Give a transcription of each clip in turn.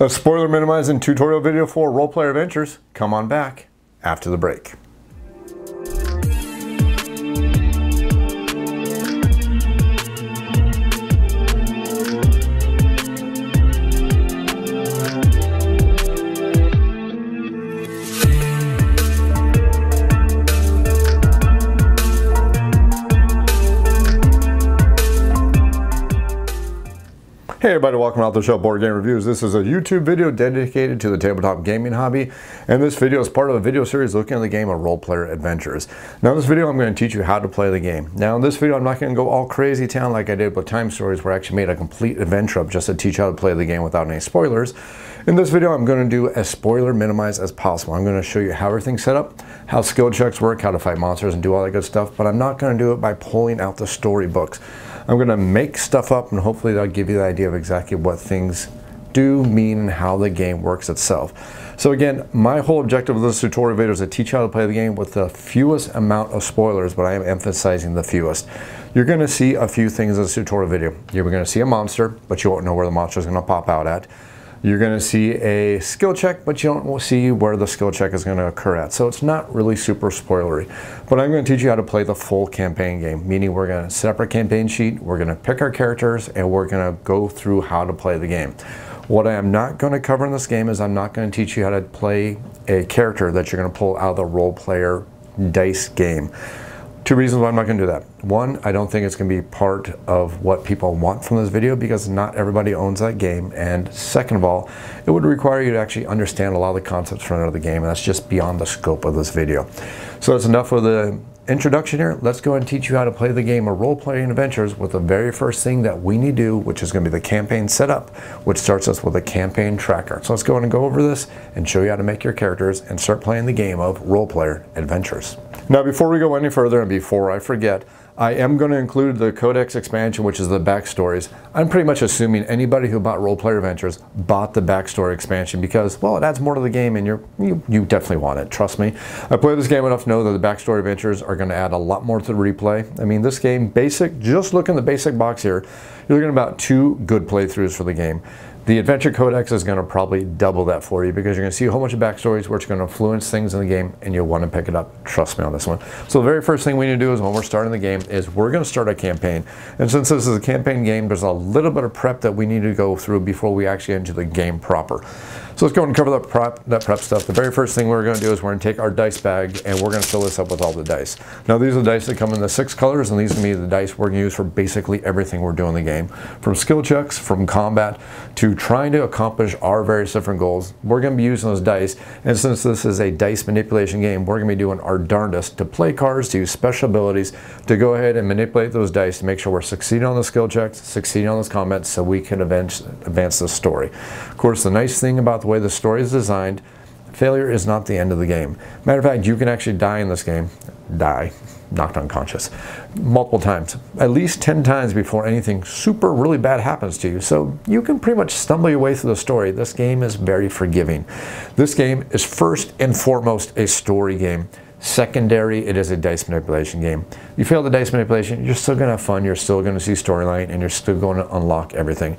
A spoiler minimizing tutorial video for Roll Player Adventures. Come on back after the break. Hey everybody, welcome out to the show Board Game Reviews. This is a YouTube video dedicated to the tabletop gaming hobby, and this video is part of a video series looking at the game of Roll Player Adventures. Now in this video I'm going to teach you how to play the game. Now in this video I'm not going to go all crazy town like I did with Time Stories where I actually made a complete adventure up just to teach how to play the game without any spoilers. In this video I'm going to do as spoiler minimized as possible. I'm going to show you how everything's set up, how skill checks work, how to fight monsters and do all that good stuff, but I'm not going to do it by pulling out the storybooks. I'm going to make stuff up and hopefully that'll give you the idea of exactly what things do mean and how the game works itself. So again, my whole objective of this tutorial video is to teach you how to play the game with the fewest amount of spoilers, but I am emphasizing the fewest. You're going to see a few things in this tutorial video. You're going to see a monster, but you won't know where the monster is going to pop out at. You're going to see a skill check, but you don't see where the skill check is going to occur at. So it's not really super spoilery. But I'm going to teach you how to play the full campaign game, meaning we're going to set up our campaign sheet, we're going to pick our characters, and we're going to go through how to play the game. What I am not going to cover in this game is I'm not going to teach you how to play a character that you're going to pull out of the Roll Player dice game. Two reasons why I'm not going to do that. One, I don't think it's going to be part of what people want from this video because not everybody owns that game. And second of all, it would require you to actually understand a lot of the concepts from the game, and that's just beyond the scope of this video. So that's enough of the introduction here. Let's go and teach you how to play the game of role-playing adventures with the very first thing that we need to do, which is going to be the campaign setup, which starts us with a campaign tracker. So let's go and go over this and show you how to make your characters and start playing the game of role-player adventures. Now, before we go any further and before I forget, I am going to include the Codex expansion, which is the backstories. I'm pretty much assuming anybody who bought Roll Player Adventures bought the backstory expansion because, well, it adds more to the game and you, you definitely want it, trust me. I played this game enough to know that the backstory adventures are going to add a lot more to the replay. I mean, this game, basic, just look in the basic box here, you're looking about two good playthroughs for the game. The Adventure Codex is going to probably double that for you because you're going to see a whole bunch of backstories which are going to influence things in the game and you'll want to pick it up. Trust me on this one. So the very first thing we need to do is when we're starting the game is we're going to start a campaign. And since this is a campaign game, there's a little bit of prep that we need to go through before we actually enter the game proper. So let's go and cover that prep, that prep stuff. The very first thing we're going to do is we're going to take our dice bag and we're going to fill this up with all the dice. Now these are the dice that come in the six colors and these are to be the dice we're going to use for basically everything we're doing in the game. From skill checks, from combat, to trying to accomplish our various different goals. We're going to be using those dice and since this is a dice manipulation game, we're going to be doing our darndest to play cards, to use special abilities, to go ahead and manipulate those dice to make sure we're succeeding on the skill checks, succeeding on those combats so we can advance, advance the story. Of course, the nice thing about the way the story is designed, failure is not the end of the game. Matter of fact, you can actually die in this game, die, knocked unconscious, multiple times, at least 10 times before anything super really bad happens to you. So you can pretty much stumble your way through the story. This game is very forgiving. This game is first and foremost a story game. Secondary, it is a dice manipulation game. You fail the dice manipulation, you're still going to have fun, you're still going to see storyline, and you're still going to unlock everything.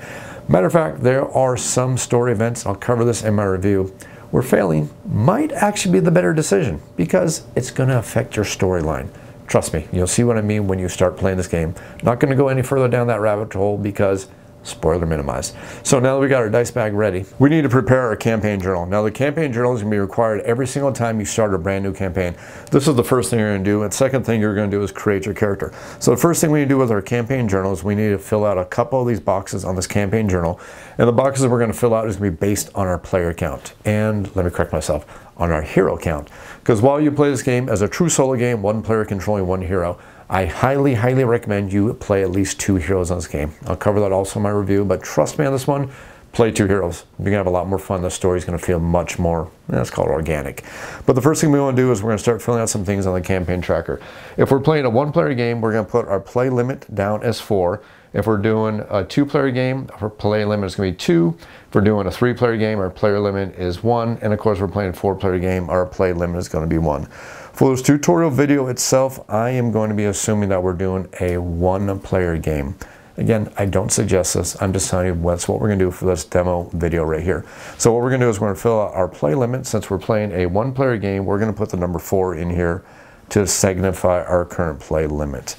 Matter of fact, there are some story events, I'll cover this in my review, where failing might actually be the better decision because it's going to affect your storyline. Trust me, you'll see what I mean when you start playing this game. Not going to go any further down that rabbit hole because spoiler minimized. So now that we got our dice bag ready, we need to prepare our campaign journal. Now the campaign journal is going to be required every single time you start a brand new campaign. This is the first thing you're going to do. And second thing you're going to do is create your character. So the first thing we need to do with our campaign journal is we need to fill out a couple of these boxes on this campaign journal. And the boxes we're going to fill out is going to be based on our player count. And let me correct myself, on our hero count. Because while you play this game as a true solo game, one player controlling one hero, I highly, highly recommend you play at least two heroes on this game. I'll cover that also in my review, but trust me on this one, play two heroes. You're gonna have a lot more fun. The story's gonna feel much more, eh, that's called organic. But the first thing we wanna do is we're gonna start filling out some things on the campaign tracker. If we're playing a one player game, we're gonna put our play limit down as four. If we're doing a two player game, our play limit is gonna be two. If we're doing a three player game, our player limit is one. And of course, we're playing a four player game, our play limit is gonna be one. For this tutorial video itself, I am going to be assuming that we're doing a one player game. Again, I don't suggest this. I'm just telling you what's what we're going to do for this demo video right here. So what we're going to do is we're going to fill out our play limit. Since we're playing a one-player game, we're going to put the number four in here to signify our current play limit.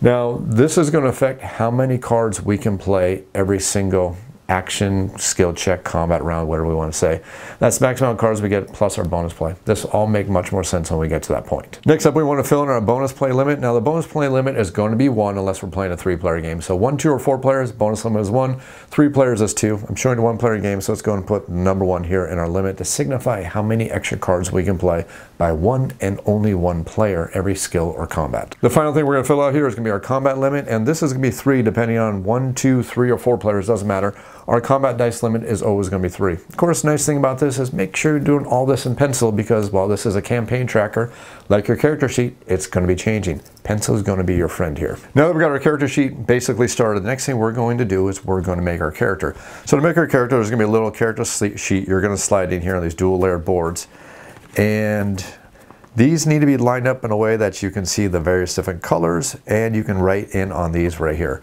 Now, this is going to affect how many cards we can play every single action, skill check, combat round, whatever we want to say. That's the maximum cards we get plus our bonus play. This will all make much more sense when we get to that point. Next up, we want to fill in our bonus play limit. Now the bonus play limit is going to be one unless we're playing a three player game. So one, two, or four players, bonus limit is one. Three players is two. I'm showing a one player game, so it's going to put number one here in our limit to signify how many extra cards we can play by one and only one player every skill or combat. The final thing we're going to fill out here is going to be our combat limit, and this is going to be three depending on one, two, three, or four players, doesn't matter. Our combat dice limit is always going to be three. Of course, nice thing about this is make sure you're doing all this in pencil because while this is a campaign tracker, like your character sheet, it's going to be changing. Pencil is going to be your friend here. Now that we've got our character sheet basically started, the next thing we're going to do is we're going to make our character. So to make our character, there's going to be a little character sheet you're going to slide in here on these dual layered boards. And these need to be lined up in a way that you can see the various different colors and you can write in on these right here.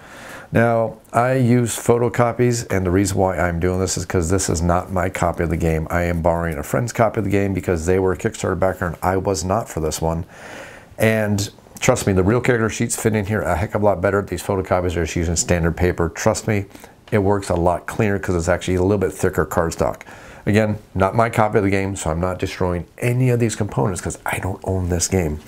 Now, I use photocopies, and the reason why I'm doing this is because this is not my copy of the game. I am borrowing a friend's copy of the game because they were a Kickstarter background. I was not for this one. And trust me, the real character sheets fit in here a heck of a lot better. These photocopies are just using standard paper. Trust me, it works a lot cleaner because it's actually a little bit thicker cardstock. Again, not my copy of the game, so I'm not destroying any of these components because I don't own this game.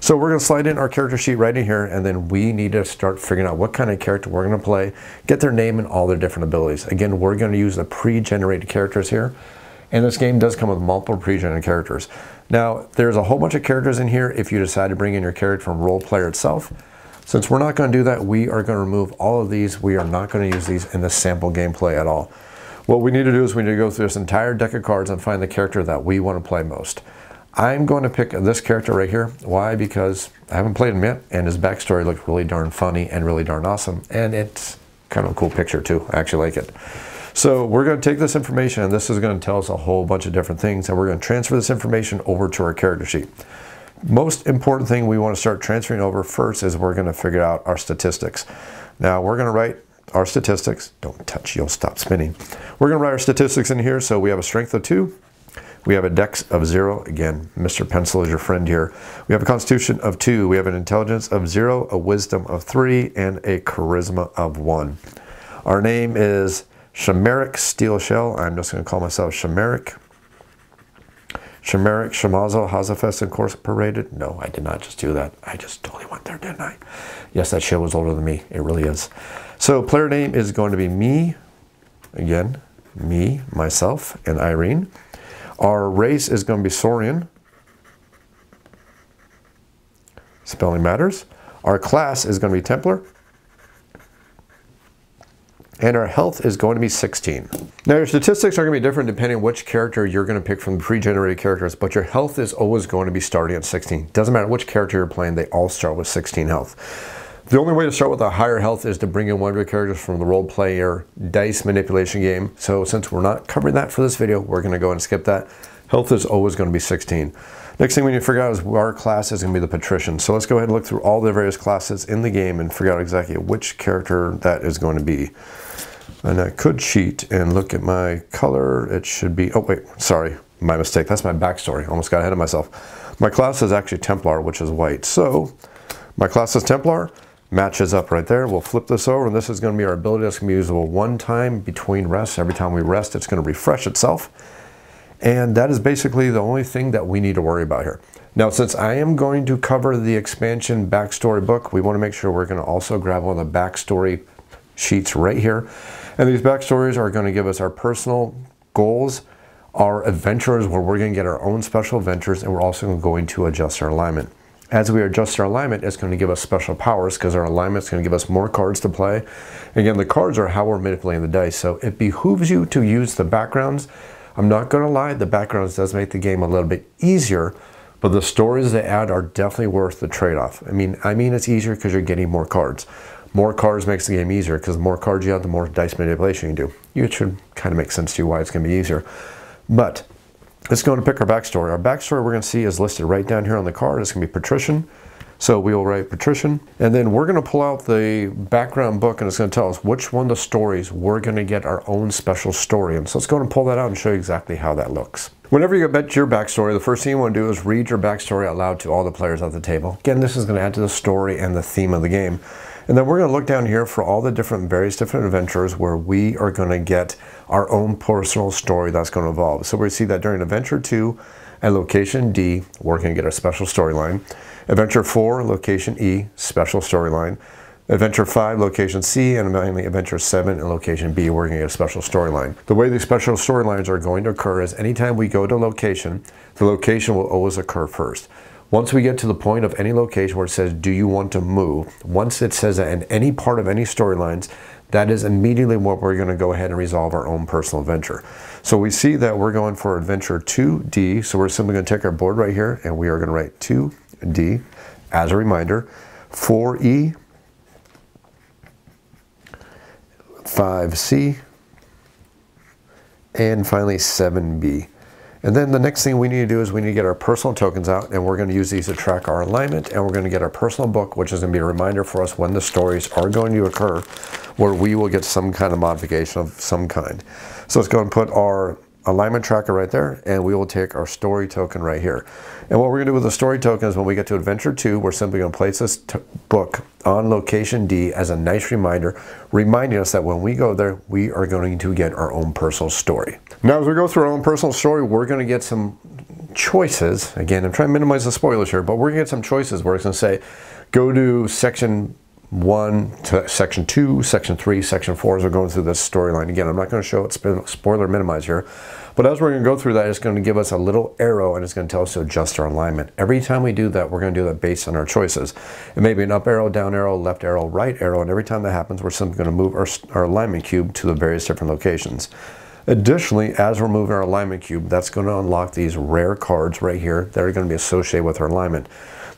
So we're going to slide in our character sheet right in here, and then we need to start figuring out what kind of character we're to play, get their name and all their different abilities. Again, we're going to use the pre-generated characters here, and this game does come with multiple pre-generated characters. Now, there's a whole bunch of characters in here if you decide to bring in your character from Roll Player itself. Since we're not going to do that, we are going to remove all of these. We are not going to use these in the sample gameplay at all. What we need to do is we need to go through this entire deck of cards and find the character that we want to play most. I'm going to pick this character right here. Why? Because I haven't played him yet, and his backstory looked really darn funny and really darn awesome. And it's kind of a cool picture too. I actually like it. So we're going to take this information, and this is going to tell us a whole bunch of different things, and we're going to transfer this information over to our character sheet. Most important thing we want to start transferring over first is we're going to figure out our statistics. Now we're going to write our statistics. Don't touch, you'll stop spinning. We're going to write our statistics in here. So we have a strength of 2. We have a dex of 0. Again, Mr. Pencil is your friend here. We have a constitution of 2. We have an intelligence of 0, a wisdom of 3, and a charisma of 1. Our name is Shamaric Steel Shell. I'm just going to call myself Shamaric. Shamaric Shamazo Hazafest paraded. No, I did not just do that. I just totally went there, didn't I? Yes, that show was older than me. It really is. So player name is going to be me, again, me, myself, and Irene. Our race is going to be Saurian. Spelling matters. Our class is going to be Templar. And our health is going to be 16. Now your statistics are going to be different depending on which character you're going to pick from the pre-generated characters, but your health is always going to be starting at 16. Doesn't matter which character you're playing, they all start with 16 health. The only way to start with a higher health is to bring in one of your characters from the Roll Player dice manipulation game. So since we're not covering that for this video, we're going to go and skip that. Health is always going to be 16. Next thing we need to figure out is our class is going to be the patrician. So let's go ahead and look through all the various classes in the game and figure out exactly which character that is going to be. And I could cheat and look at my color. It should be, oh wait, sorry, my mistake. That's my backstory. Almost got ahead of myself. My class is actually Templar, which is white. So my class is Templar matches up right there. We'll flip this over and this is going to be our ability that's going to be usable one time between rests. Every time we rest, it's going to refresh itself. And that is basically the only thing that we need to worry about here. Now, since I am going to cover the expansion backstory book, we want to make sure we're going to also grab one of the backstory sheets right here. And these backstories are going to give us our personal goals, our adventures where we're going to get our own special adventures, and we're also going to adjust our alignment. As we adjust our alignment, it's going to give us special powers because our alignment is going to give us more cards to play. Again, the cards are how we're manipulating the dice, so it behooves you to use the backgrounds. I'm not going to lie, the backgrounds does make the game a little bit easier, but the stories they add are definitely worth the trade-off. I mean, I mean it's easier because you're getting more cards. More cards makes the game easier because the more cards you have, the more dice manipulation you do. It should kind of make sense to you why it's going to be easier. But Let's go and pick our backstory. Our backstory we're going to see is listed right down here on the card. It's going to be patrician. So we will write patrician, and then we're going to pull out the background book, and it's going to tell us which one of the stories we're going to get our own special story. And so let's go and pull that out and show you exactly how that looks. Whenever you get your backstory, the first thing you want to do is read your backstory out loud to all the players at the table. Again, this is going to add to the story and the theme of the game. And then we're going to look down here for all the different various different adventures where we are going to get our own personal story that's going to evolve. So we see that during Adventure 2 and Location D, we're going to get our special storyline. Adventure 4, Location E, special storyline. Adventure 5, Location C, and finally Adventure 7 and Location B, we're going to get a special storyline. The way these special storylines are going to occur is anytime we go to a location, the location will always occur first. Once we get to the point of any location where it says, do you want to move? Once it says that in any part of any storylines, that is immediately what we're going to go ahead and resolve our own personal adventure. So we see that we're going for adventure 2D. So we're simply going to take our board right here and we are going to write 2D as a reminder. 4E 5C, and finally 7B. And then the next thing we need to do is we need to get our personal tokens out and we're going to use these to track our alignment and we're going to get our personal book which is going to be a reminder for us when the stories are going to occur where we will get some kind of modification of some kind. So let's go and put our alignment tracker right there, and we will take our story token right here. And what we're to do with the story token is when we get to Adventure 2, we're simply to place this book on location D as a nice reminder, reminding us that when we go there, we are going to get our own personal story. Now, as we go through our own personal story, we're to get some choices. Again, I'm trying to minimize the spoilers here, but we're to get some choices where it's to say, go to section 1 section 2, section 3, section 4 as we're going through this storyline. Again, I'm not going to show it spoiler minimize here, but as we're going to go through that, it's going to give us a little arrow and it's going to tell us to adjust our alignment. Every time we do that, we're going to do that based on our choices. It may be an up arrow, down arrow, left arrow, right arrow, and every time that happens, we're simply going to move our, our alignment cube to the various different locations. Additionally, as we're moving our alignment cube, that's going to unlock these rare cards right here that are going to be associated with our alignment.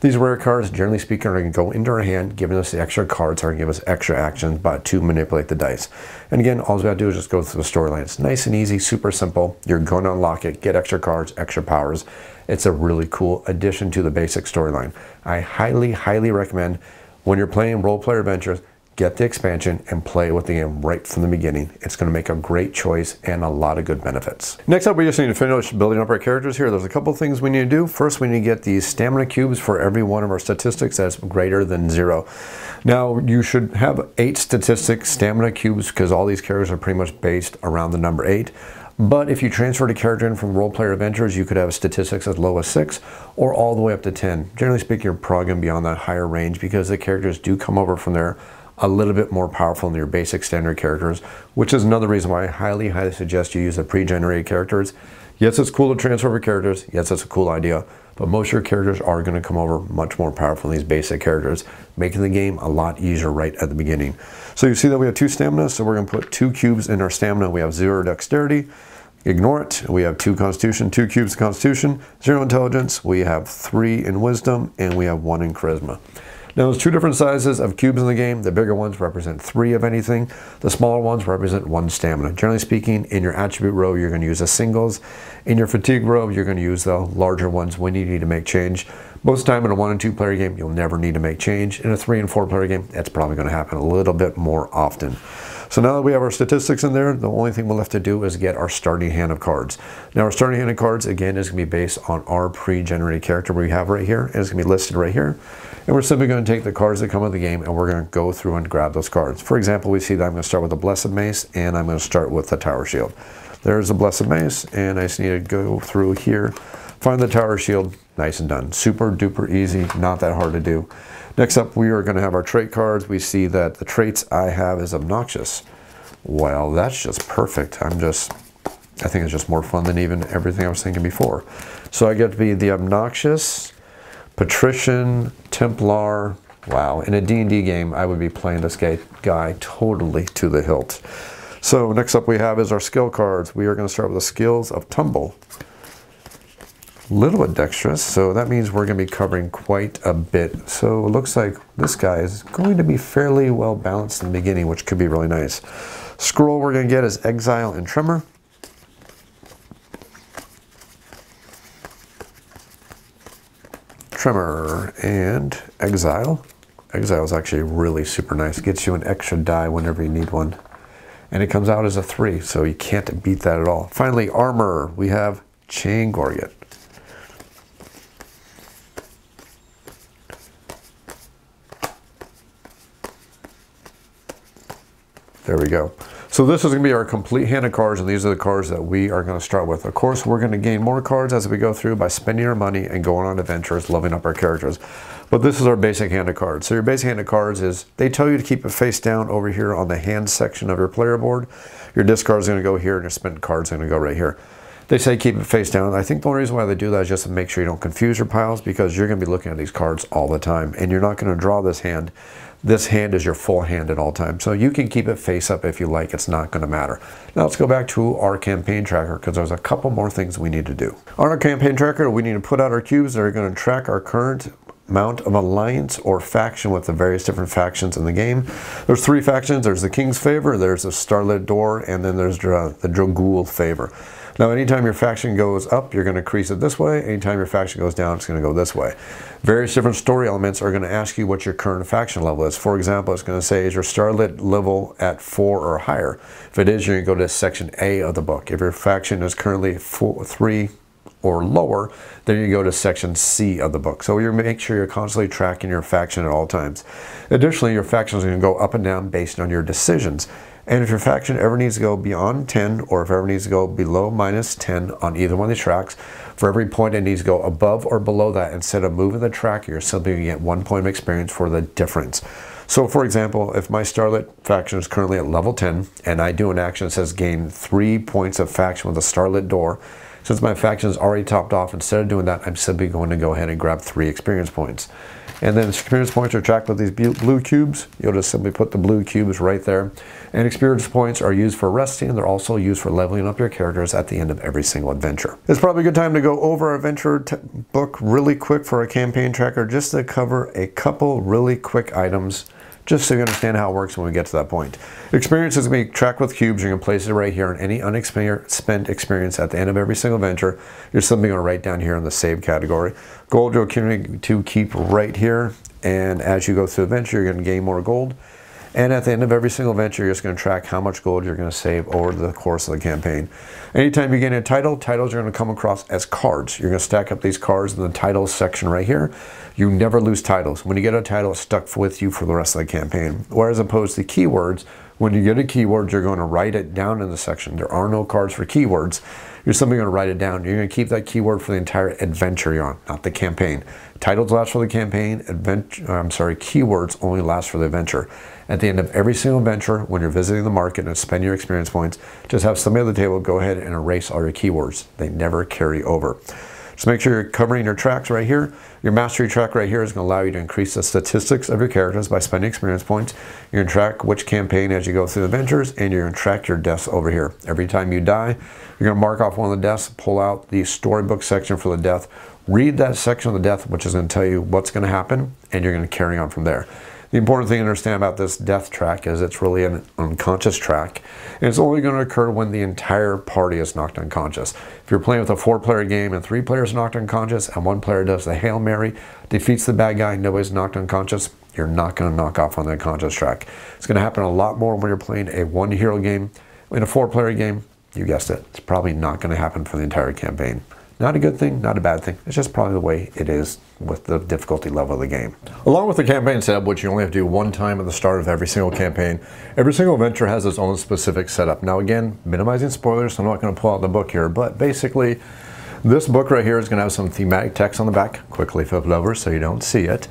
These rare cards, generally speaking, are going to go into our hand, giving us the extra cards are going to give us extra actions but to manipulate the dice. And again, all we have to do is just go through the storyline. It's nice and easy, super simple. You're going to unlock it, get extra cards, extra powers. It's a really cool addition to the basic storyline. I highly, highly recommend when you're playing Roll Player Adventures, get the expansion and play with the game right from the beginning. It's going to make a great choice and a lot of good benefits. Next up, we just need to finish building up our characters here. There's a couple things we need to do. First, we need to get these stamina cubes for every one of our statistics that's greater than zero. Now, you should have eight statistic stamina cubes because all these characters are pretty much based around the number eight. But if you transfer a character in from Roll Player Adventures, you could have statistics as low as 6 or all the way up to 10. Generally speaking, you're probably going to be on that higher range because the characters do come over from there a little bit more powerful than your basic standard characters, which is another reason why I highly, highly suggest you use the pre-generated characters. Yes, it's cool to transfer over characters. Yes, that's a cool idea. But most of your characters are going to come over much more powerful than these basic characters, making the game a lot easier right at the beginning. So you see that we have two stamina, so we're going to put two cubes in our stamina. We have zero dexterity. Ignore it. We have two constitution, two cubes of constitution, zero intelligence. We have three in wisdom, and we have one in charisma. Now there's two different sizes of cubes in the game. The bigger ones represent three of anything. The smaller ones represent one stamina. Generally speaking, in your attribute row, you're going to use the singles. In your fatigue row, you're going to use the larger ones when you need to make change. Most of the time in a one and two player game, you'll never need to make change. In a three and four player game, that's probably going to happen a little bit more often. So now that we have our statistics in there, the only thing we'll have to do is get our starting hand of cards. Now our starting hand of cards, again, is going to be based on our pre-generated character we have right here. And it's going to be listed right here. And we're simply going to take the cards that come with the game and we're going to go through and grab those cards. For example, we see that I'm going to start with the Blessed Mace and I'm going to start with the Tower Shield. There's the Blessed Mace and I just need to go through here, find the Tower Shield, nice and done. Super duper easy, not that hard to do. Next up, we are going to have our trait cards. We see that the traits I have is obnoxious. Well, that's just perfect. I'm just, I think it's just more fun than even everything I was thinking before. So I get to be the obnoxious, Patrician, Templar. Wow, in a D&D game, I would be playing this guy, totally to the hilt. So next up we have is our skill cards. We are going to start with the skills of Tumble. Little bit dexterous, so that means we're going to be covering quite a bit. So it looks like this guy is going to be fairly well balanced in the beginning, which could be really nice. Scroll we're going to get is Exile and Tremor. Tremor, and Exile. Exile is actually really super nice. Gets you an extra die whenever you need one. And it comes out as a 3, so you can't beat that at all. Finally, Armor. We have Chain Gorget. There we go. So this is going to be our complete hand of cards, and these are the cards that we are going to start with. Of course, we're going to gain more cards as we go through by spending our money and going on adventures, loving up our characters. But this is our basic hand of cards. So your basic hand of cards is, they tell you to keep it face down over here on the hand section of your player board. Your discard is going to go here, and your spent card is going to go right here. They say keep it face down. I think the only reason why they do that is just to make sure you don't confuse your piles because you're going to be looking at these cards all the time, and you're not going to draw this hand this hand is your full hand at all times. So you can keep it face up if you like. It's not going to matter. Now let's go back to our campaign tracker because there's a couple more things we need to do. On our campaign tracker, we need to put out our cubes that are going to track our current amount of alliance or faction with the various different factions in the game. There's three factions. There's the King's Favor, there's the Starlit Door, and then there's the Dragul Favor. Now, anytime your faction goes up, you're going to increase it this way. Anytime your faction goes down, it's going to go this way. Various different story elements are going to ask you what your current faction level is. For example, it's going to say, is your Starlit level at 4 or higher? If it is, you're going to go to section A of the book. If your faction is currently four, 3 or lower, then you go to section C of the book. So you make sure you're constantly tracking your faction at all times. Additionally, your faction is going to go up and down based on your decisions. And if your faction ever needs to go beyond 10, or if ever needs to go below minus 10 on either one of these tracks, for every point it needs to go above or below that, instead of moving the track, you're simply going to get one point of experience for the difference. So for example, if my Starlit faction is currently at level 10, and I do an action that says gain three points of faction with a Starlit door, since my faction is already topped off, instead of doing that, I'm simply going to go ahead and grab three experience points. And then experience points are tracked with these blue cubes. You'll just simply put the blue cubes right there. And experience points are used for resting. They're also used for leveling up your characters at the end of every single adventure. It's probably a good time to go over our adventure book really quick for a campaign tracker just to cover a couple really quick items just so you understand how it works when we get to that point. Experience is going to be tracked with cubes. You're going to place it right here on any unspent experience at the end of every single venture. You're simply going to write down here in the save category. Gold you're going to keep right here. And as you go through the venture, you're going to gain more gold. And at the end of every single venture, you're just going to track how much gold you're going to save over the course of the campaign. Anytime you gain a title, titles are going to come across as cards. You're going to stack up these cards in the titles section right here. You never lose titles. When you get a title, it's stuck with you for the rest of the campaign. Whereas opposed to keywords, when you get a keyword, you're going to write it down in the section. There are no cards for keywords. You're simply going to write it down. You're going to keep that keyword for the entire adventure you're on, not the campaign. Titles last for the campaign. Adventure, I'm sorry, keywords only last for the adventure. At the end of every single adventure, when you're visiting the market and spend your experience points, just have somebody at the table go ahead and erase all your keywords. They never carry over. Just make sure you're covering your tracks right here. Your mastery track right here is going to allow you to increase the statistics of your characters by spending experience points. You're going to track which campaign as you go through the adventures, and you're going to track your deaths over here. Every time you die, you're going to mark off one of the deaths, pull out the storybook section for the death, read that section of the death, which is going to tell you what's going to happen, and you're going to carry on from there. The important thing to understand about this death track is it's really an unconscious track, and it's only going to occur when the entire party is knocked unconscious. If you're playing with a four-player game and three players knocked unconscious, and one player does the Hail Mary, defeats the bad guy, nobody's knocked unconscious, you're not going to knock off on the unconscious track. It's going to happen a lot more when you're playing a one-hero game. In a four-player game, you guessed it, it's probably not going to happen for the entire campaign. Not a good thing, not a bad thing. It's just probably the way it is with the difficulty level of the game. Along with the campaign setup, which you only have to do one time at the start of every single campaign, every single adventure has its own specific setup. Now again, minimizing spoilers, I'm not going to pull out the book here, but basically this book right here is going to have some thematic text on the back. Quickly flip it over so you don't see it.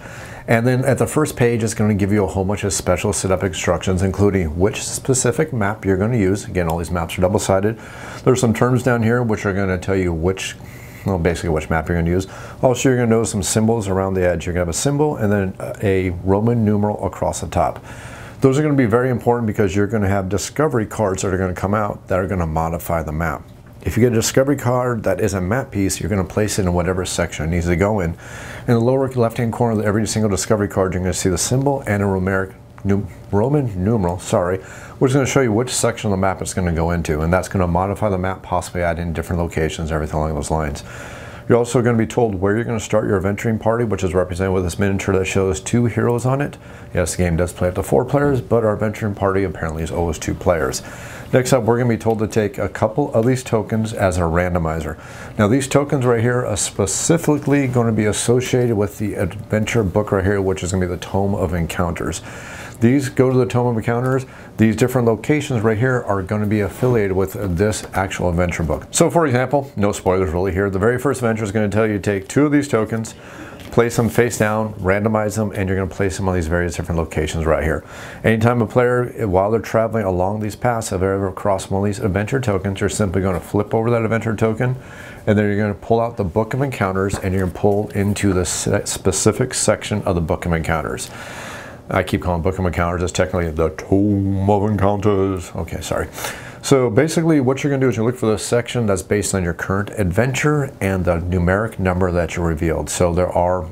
And then at the first page, it's going to give you a whole bunch of special setup instructions, including which specific map you're going to use. Again, all these maps are double-sided. There's some terms down here which are going to tell you which well, basically which map you're going to use. Oh, also, you're going to notice some symbols around the edge. You're going to have a symbol and then a Roman numeral across the top. Those are going to be very important because you're going to have discovery cards that are going to come out that are going to modify the map. If you get a discovery card that is a map piece, you're going to place it in whatever section it needs to go in. In the lower left-hand corner of every single discovery card, you're going to see the symbol and a Romeric Roman numeral, sorry, which is going to show you which section of the map it's going to go into, and that's going to modify the map, possibly add in different locations, everything along those lines. You're also going to be told where you're going to start your adventuring party, which is represented with this miniature that shows two heroes on it. Yes, the game does play up to four players, but our adventuring party apparently is always two players. Next up, we're going to be told to take a couple of these tokens as a randomizer. Now, these tokens right here are specifically going to be associated with the adventure book right here, which is going to be the Tome of Encounters. These go to the Tome of Encounters. These different locations right here are going to be affiliated with this actual adventure book. So for example, no spoilers really here, the very first adventure is going to tell you to take two of these tokens, place them face down, randomize them, and you're going to place them on these various different locations right here. Anytime a player, while they're traveling along these paths, have ever crossed one of these adventure tokens, you're simply going to flip over that adventure token, and then you're going to pull out the Book of Encounters, and you're going to pull into the specific section of the Book of Encounters. I keep calling Book of Encounters. It's technically the Tome of Encounters. Okay, sorry. So basically what you're going to do is you look for the section that's based on your current adventure and the numeric number that you revealed. So there are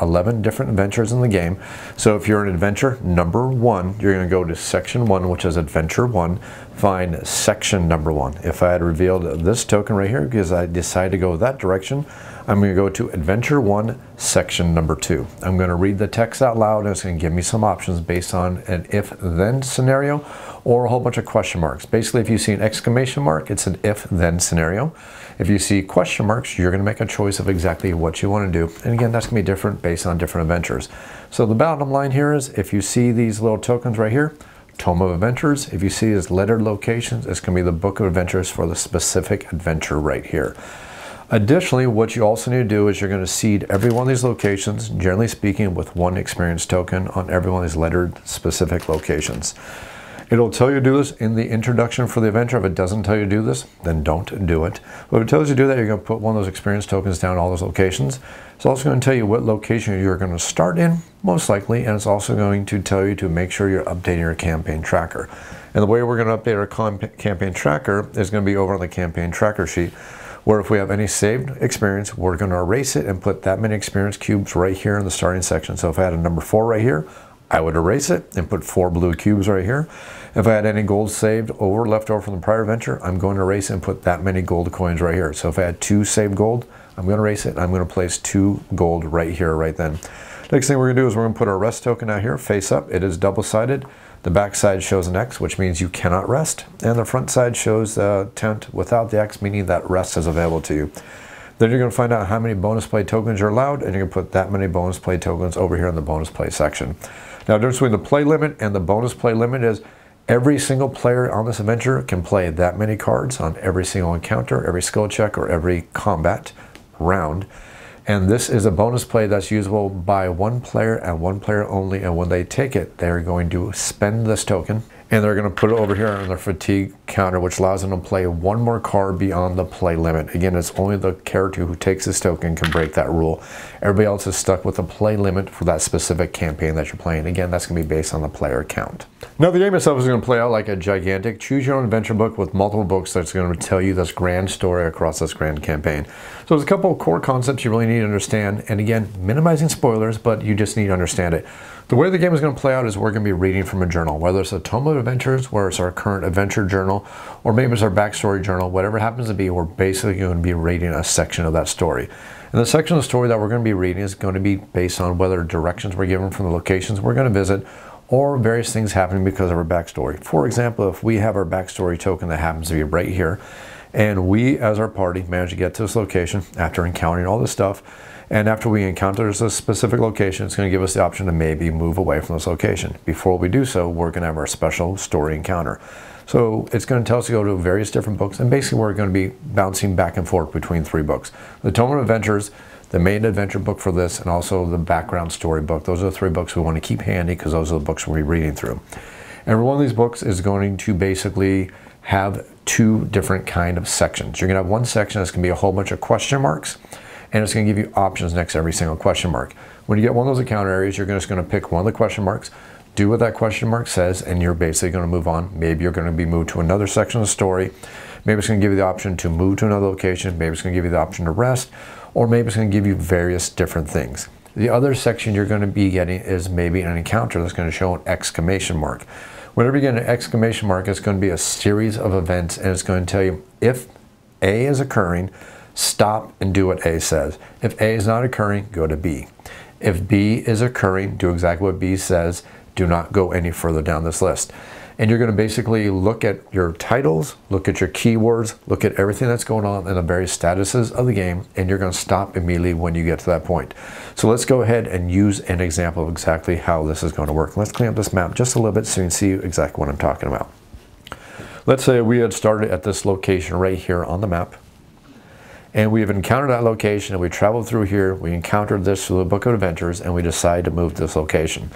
11 different adventures in the game. So if you're an adventure number one, you're going to go to section one, which is adventure one, find section number one. If I had revealed this token right here, because I decided to go that direction, I'm going to go to adventure one, section number two. I'm going to read the text out loud and it's going to give me some options based on an if then scenario or a whole bunch of question marks. Basically, if you see an exclamation mark, it's an if then scenario. If you see question marks, you're going to make a choice of exactly what you want to do. And again, that's going to be different based on different adventures. So the bottom line here is if you see these little tokens right here, Tome of Adventures. If you see these lettered locations, it's going to be the Book of Adventures for the specific adventure right here. Additionally, what you also need to do is you're going to seed every one of these locations, generally speaking, with one experience token on every one of these lettered specific locations. It'll tell you to do this in the introduction for the adventure. If it doesn't tell you to do this, then don't do it. But if it tells you to do that, you're going to put one of those experience tokens down all those locations. It's also going to tell you what location you're going to start in, most likely, and it's also going to tell you to make sure you're updating your campaign tracker. And the way we're going to update our campaign tracker is going to be over on the campaign tracker sheet where if we have any saved experience, we're going to erase it and put that many experience cubes right here in the starting section. So if I had a number four right here, I would erase it and put four blue cubes right here. If I had any gold saved over, left over from the prior venture, I'm going to erase and put that many gold coins right here. So if I had two saved gold, I'm going to erase it. I'm going to place two gold right here, right then. Next thing we're going to do is we're going to put our rest token out here, face up. It is double-sided. The back side shows an X, which means you cannot rest. And the front side shows the tent without the X, meaning that rest is available to you. Then you're going to find out how many bonus play tokens are allowed, and you're going to put that many bonus play tokens over here in the bonus play section. Now, the difference between the play limit and the bonus play limit is every single player on this adventure can play that many cards on every single encounter, every skill check, or every combat round. And this is a bonus play that's usable by one player and one player only. And when they take it, they're going to spend this token and they're going to put it over here on their fatigue counter, which allows them to play one more card beyond the play limit. Again, it's only the character who takes this token can break that rule. Everybody else is stuck with the play limit for that specific campaign that you're playing. Again, that's going to be based on the player count. Now, the game itself is going to play out like a gigantic choose your own adventure book with multiple books that's going to tell you this grand story across this grand campaign. So there's a couple of core concepts you really need to understand. And again, minimizing spoilers, but you just need to understand it. The way the game is going to play out is we're going to be reading from a journal, whether it's a Tome of Adventures, where it's our current adventure journal, or maybe it's our backstory journal, whatever it happens to be, we're basically going to be reading a section of that story. And the section of the story that we're going to be reading is going to be based on whether directions were given from the locations we're going to visit, or various things happening because of our backstory. For example, if we have our backstory token that happens to be right here, and we as our party manage to get to this location after encountering all this stuff, and after we encounter this specific location, it's going to give us the option to maybe move away from this location. Before we do so, we're going to have our special story encounter. So it's going to tell us to go to various different books, and basically we're going to be bouncing back and forth between three books. The Tome of Adventures, the main adventure book for this, and also the background story book. Those are the three books we want to keep handy because those are the books we'll be reading through. Every one of these books is going to basically have two different kind of sections. You're going to have one section that's going to be a whole bunch of question marks and it's going to give you options next to every single question mark. When you get one of those encounter areas, you're just going to pick one of the question marks, do what that question mark says, and you're basically going to move on. Maybe you're going to be moved to another section of the story. Maybe it's going to give you the option to move to another location. Maybe it's going to give you the option to rest, or maybe it's going to give you various different things. The other section you're going to be getting is maybe an encounter that's going to show an exclamation mark. Whenever you get an exclamation mark, it's going to be a series of events, and it's going to tell you if A is occurring, stop and do what A says. If A is not occurring, go to B. If B is occurring, do exactly what B says. Do not go any further down this list. And you're going to basically look at your titles, look at your keywords, look at everything that's going on in the various statuses of the game, and you're going to stop immediately when you get to that point. So let's go ahead and use an example of exactly how this is going to work. Let's clean up this map just a little bit so you can see exactly what I'm talking about. Let's say we had started at this location right here on the map and we have encountered that location and we traveled through here, we encountered this through the Book of Adventures and we decide to move to this location.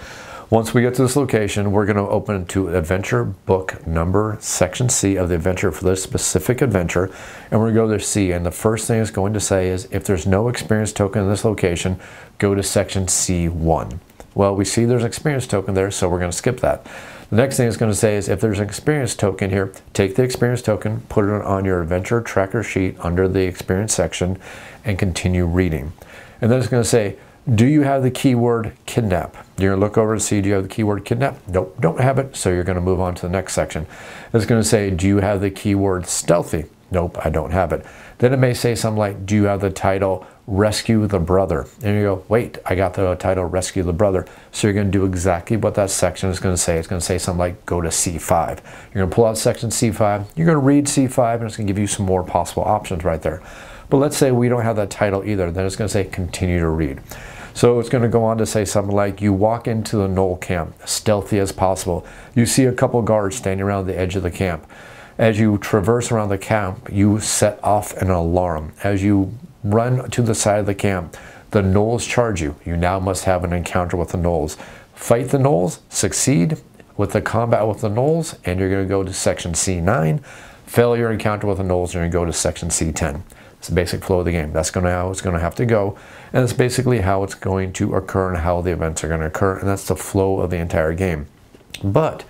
Once we get to this location, we're going to open to adventure book number section C of the adventure for this specific adventure. And we're going to go to C. And the first thing it's going to say is if there's no experience token in this location, go to section C1. Well, we see there's an experience token there, so we're going to skip that. The next thing it's going to say is if there's an experience token here, take the experience token, put it on your adventure tracker sheet under the experience section, and continue reading. And then it's going to say, do you have the keyword kidnap? You're going to look over to see, do you have the keyword kidnap? Nope, don't have it. So you're going to move on to the next section. It's going to say, do you have the keyword stealthy? Nope, I don't have it. Then it may say something like, do you have the title rescue the brother? And you go, wait, I got the title rescue the brother. So you're going to do exactly what that section is going to say. It's going to say something like, go to C5. You're going to pull out section C5. You're going to read C5 and it's going to give you some more possible options right there. But let's say we don't have that title either. Then it's going to say continue to read. So it's going to go on to say something like, you walk into the gnoll camp, stealthy as possible. You see a couple guards standing around the edge of the camp. As you traverse around the camp, you set off an alarm. As you run to the side of the camp, the gnolls charge you. You now must have an encounter with the gnolls. Fight the gnolls, succeed with the combat with the gnolls, and you're going to go to section C9. Fail your encounter with the gnolls, you're going to go to section C10. It's the basic flow of the game. That's going to how it's going to have to go. And it's basically how it's going to occur and how the events are going to occur. And that's the flow of the entire game. But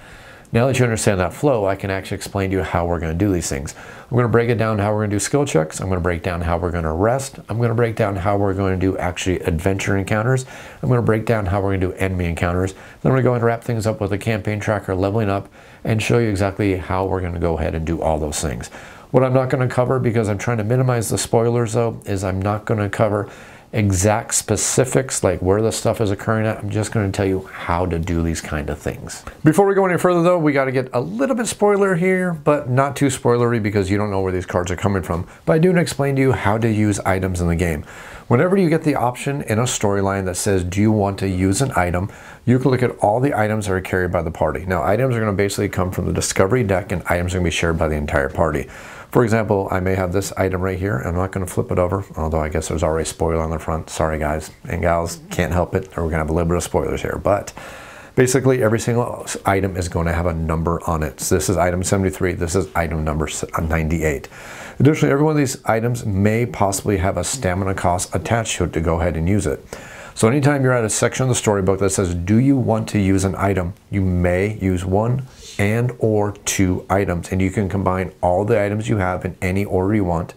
now that you understand that flow, I can actually explain to you how we're to do these things. I'm to break it down how we're to do skill checks. I'm to break down how we're going to rest. I'm going to break down how we're to do actually adventure encounters. I'm going to break down how we're to do enemy encounters. Then I'm going to wrap things up with a campaign tracker, leveling up, and show you exactly how we're going to go ahead and do all those things. What I'm not going to cover, because I'm trying to minimize the spoilers though, is I'm not going to cover exact specifics like where the stuff is occurring at. I'm just going to tell you how to do these kind of things. Before we go any further though, we got to get a little bit spoiler here, but not too spoilery because you don't know where these cards are coming from. But I do want to explain to you how to use items in the game. Whenever you get the option in a storyline that says, do you want to use an item, you can look at all the items that are carried by the party. Now, items are going to basically come from the discovery deck and items are going to be shared by the entire party. For example, I may have this item right here. I'm not going to flip it over, although I guess there's already a spoiler on the front. Sorry guys and gals, can't help it. We're going to have a little bit of spoilers here. But basically every single item is going to have a number on it. So this is item 73. This is item number uh, 98. Additionally, every one of these items may possibly have a stamina cost attached to it to go ahead and use it. So anytime you're at a section of the storybook that says, do you want to use an item, you may use one and or two items. And you can combine all the items you have in any order you want.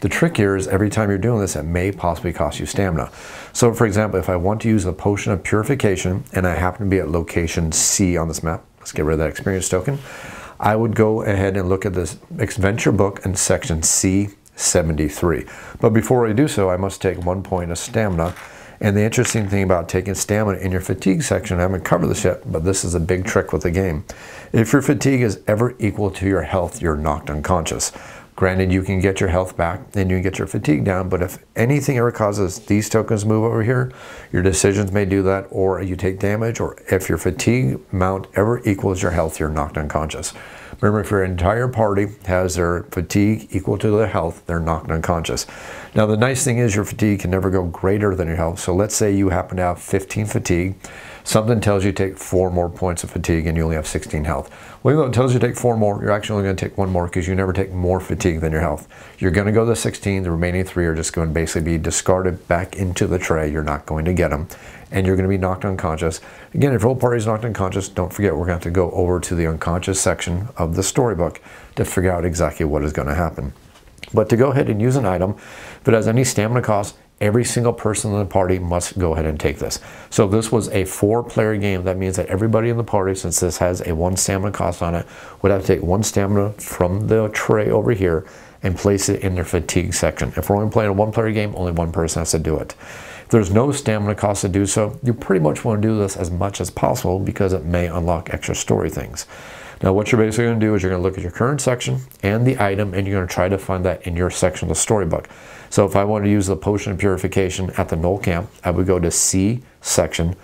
The trick here is every time you're doing this, it may possibly cost you stamina. So for example, if I want to use the potion of purification and I happen to be at location C on this map, let's get rid of that experience token, I would go ahead and look at this adventure book in section C73. But before I do so, I must take one point of stamina and the interesting thing about taking stamina in your fatigue section, I haven't covered this yet, but this is a big trick with the game. If your fatigue is ever equal to your health, you're knocked unconscious. Granted, you can get your health back and you can get your fatigue down, but if anything ever causes these tokens move over here, your decisions may do that, or you take damage, or if your fatigue mount ever equals your health, you're knocked unconscious. Remember, if your entire party has their fatigue equal to their health, they're knocked unconscious. Now, the nice thing is your fatigue can never go greater than your health. So let's say you happen to have 15 fatigue. Something tells you take four more points of fatigue and you only have 16 health. Well, even it tells you to take four more, you're actually only going to take one more because you never take more fatigue than your health. You're going to go to 16. The remaining three are just going to basically be discarded back into the tray. You're not going to get them and you're going to be knocked unconscious. Again, if your whole party is knocked unconscious, don't forget we're going to have to go over to the unconscious section of the storybook to figure out exactly what is going to happen. But to go ahead and use an item, it has any stamina cost, every single person in the party must go ahead and take this. So this was a four-player game, that means that everybody in the party, since this has a one stamina cost on it, would have to take one stamina from the tray over here and place it in their fatigue section. If we're only playing a one player game, only one person has to do it. If there's no stamina cost to do so, you pretty much want to do this as much as possible because it may unlock extra story things. Now what you're basically going to do is you're going to look at your current section and the item and you're going to try to find that in your section of the storybook. So if I want to use the potion of purification at the Gnoll camp, I would go to C section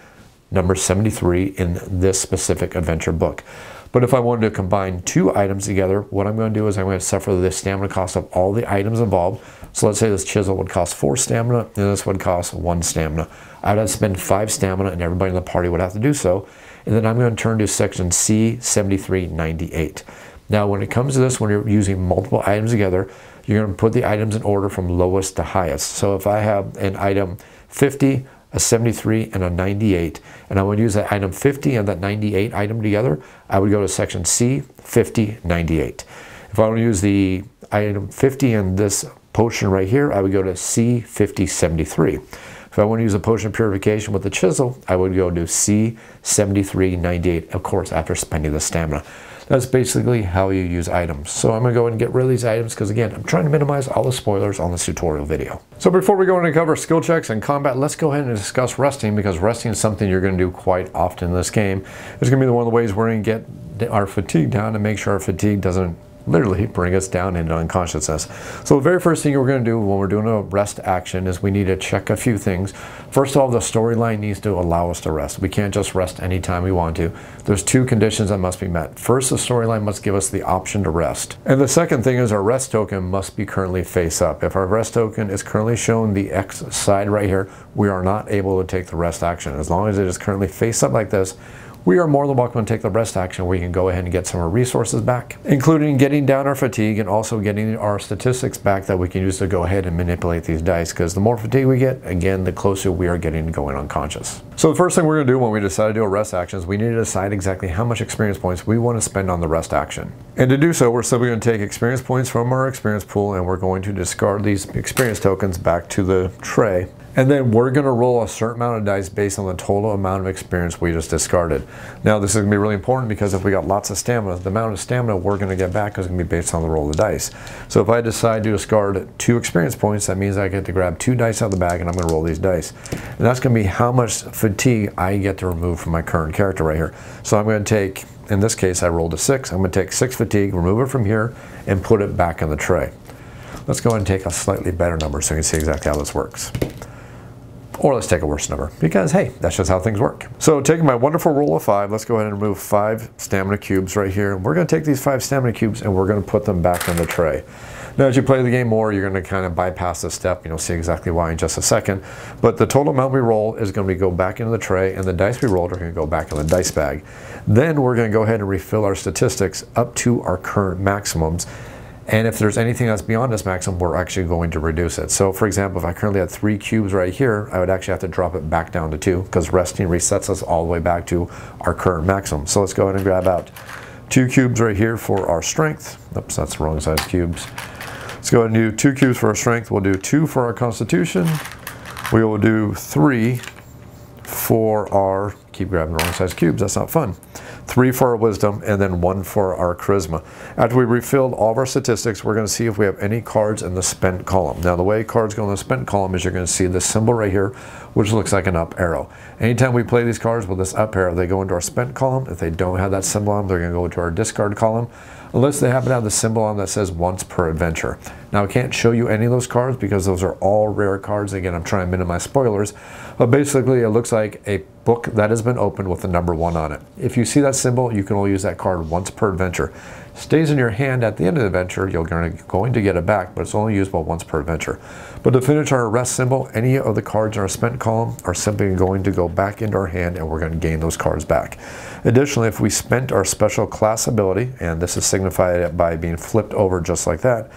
number 73 in this specific adventure book. But if I wanted to combine two items together, what I'm going to do is I'm going to suffer the stamina cost of all the items involved. So let's say this chisel would cost four stamina and this would cost one stamina. I'd have to spend five stamina and everybody in the party would have to do so. And then I'm going to turn to section C7398. Now when it comes to this, when you're using multiple items together, you're going to put the items in order from lowest to highest. So if I have an item 50, a 73 and a 98 and I would use that item 50 and that 98 item together. I would go to section C 50 98 if I want to use the item 50 and this potion right here I would go to C 50 73 if I want to use a potion purification with the chisel I would go to C 73 98 of course after spending the stamina that's basically how you use items. So I'm gonna go and get rid of these items because again, I'm trying to minimize all the spoilers on this tutorial video. So before we go into cover skill checks and combat, let's go ahead and discuss resting because resting is something you're gonna do quite often in this game. It's gonna be one of the ways we're gonna get our fatigue down and make sure our fatigue doesn't literally bring us down into unconsciousness. So the very first thing we're going to do when we're doing a rest action is we need to check a few things. First of all, the storyline needs to allow us to rest. We can't just rest anytime we want to. There's two conditions that must be met. First, the storyline must give us the option to rest. And the second thing is our rest token must be currently face up. If our rest token is currently shown the X side right here, we are not able to take the rest action. As long as it is currently face up like this, we are more than welcome to take the rest action we can go ahead and get some of our resources back, including getting down our fatigue and also getting our statistics back that we can use to go ahead and manipulate these dice because the more fatigue we get, again, the closer we are getting to going unconscious. So the first thing we're going to do when we decide to do a rest action is we need to decide exactly how much experience points we want to spend on the rest action. And to do so, we're simply going to take experience points from our experience pool and we're going to discard these experience tokens back to the tray and then we're going to roll a certain amount of dice based on the total amount of experience we just discarded. Now this is going to be really important because if we got lots of stamina, the amount of stamina we're going to get back is going to be based on the roll of the dice. So if I decide to discard two experience points, that means I get to grab two dice out of the bag and I'm going to roll these dice. And that's going to be how much fatigue I get to remove from my current character right here. So I'm going to take, in this case I rolled a six, I'm going to take six fatigue, remove it from here, and put it back in the tray. Let's go ahead and take a slightly better number so you can see exactly how this works. Or let's take a worse number, because hey, that's just how things work. So taking my wonderful roll of five, let's go ahead and remove five stamina cubes right here. We're gonna take these five stamina cubes and we're gonna put them back in the tray. Now, as you play the game more, you're going to kind of bypass this step. You'll see exactly why in just a second. But the total amount we roll is going to go back into the tray, and the dice we rolled are going to go back in the dice bag. Then we're going to go ahead and refill our statistics up to our current maximums. And if there's anything that's beyond this maximum, we're actually going to reduce it. So for example, if I currently had three cubes right here, I would actually have to drop it back down to two because resting resets us all the way back to our current maximum. So let's go ahead and grab out two cubes right here for our strength. Oops, that's the wrong size cubes. Let's go ahead and do two cubes for our strength. We'll do two for our constitution. We will do three for our, keep grabbing the wrong size cubes, that's not fun three for our wisdom, and then one for our charisma. After we refilled all of our statistics, we're going to see if we have any cards in the spent column. Now, the way cards go in the spent column is you're going to see this symbol right here, which looks like an up arrow. Anytime we play these cards with this up arrow, they go into our spent column. If they don't have that symbol on, they're going to go into our discard column unless they happen to have the symbol on that says once per adventure. Now I can't show you any of those cards because those are all rare cards. Again, I'm trying to minimize spoilers, but basically it looks like a book that has been opened with the number one on it. If you see that symbol, you can only use that card once per adventure. Stays in your hand at the end of the adventure, you're going to get it back, but it's only usable once per adventure. But to finish our rest symbol, any of the cards in our spent column are simply going to go back into our hand and we're going to gain those cards back. Additionally, if we spent our special class ability, and this is signified by being flipped over just like that,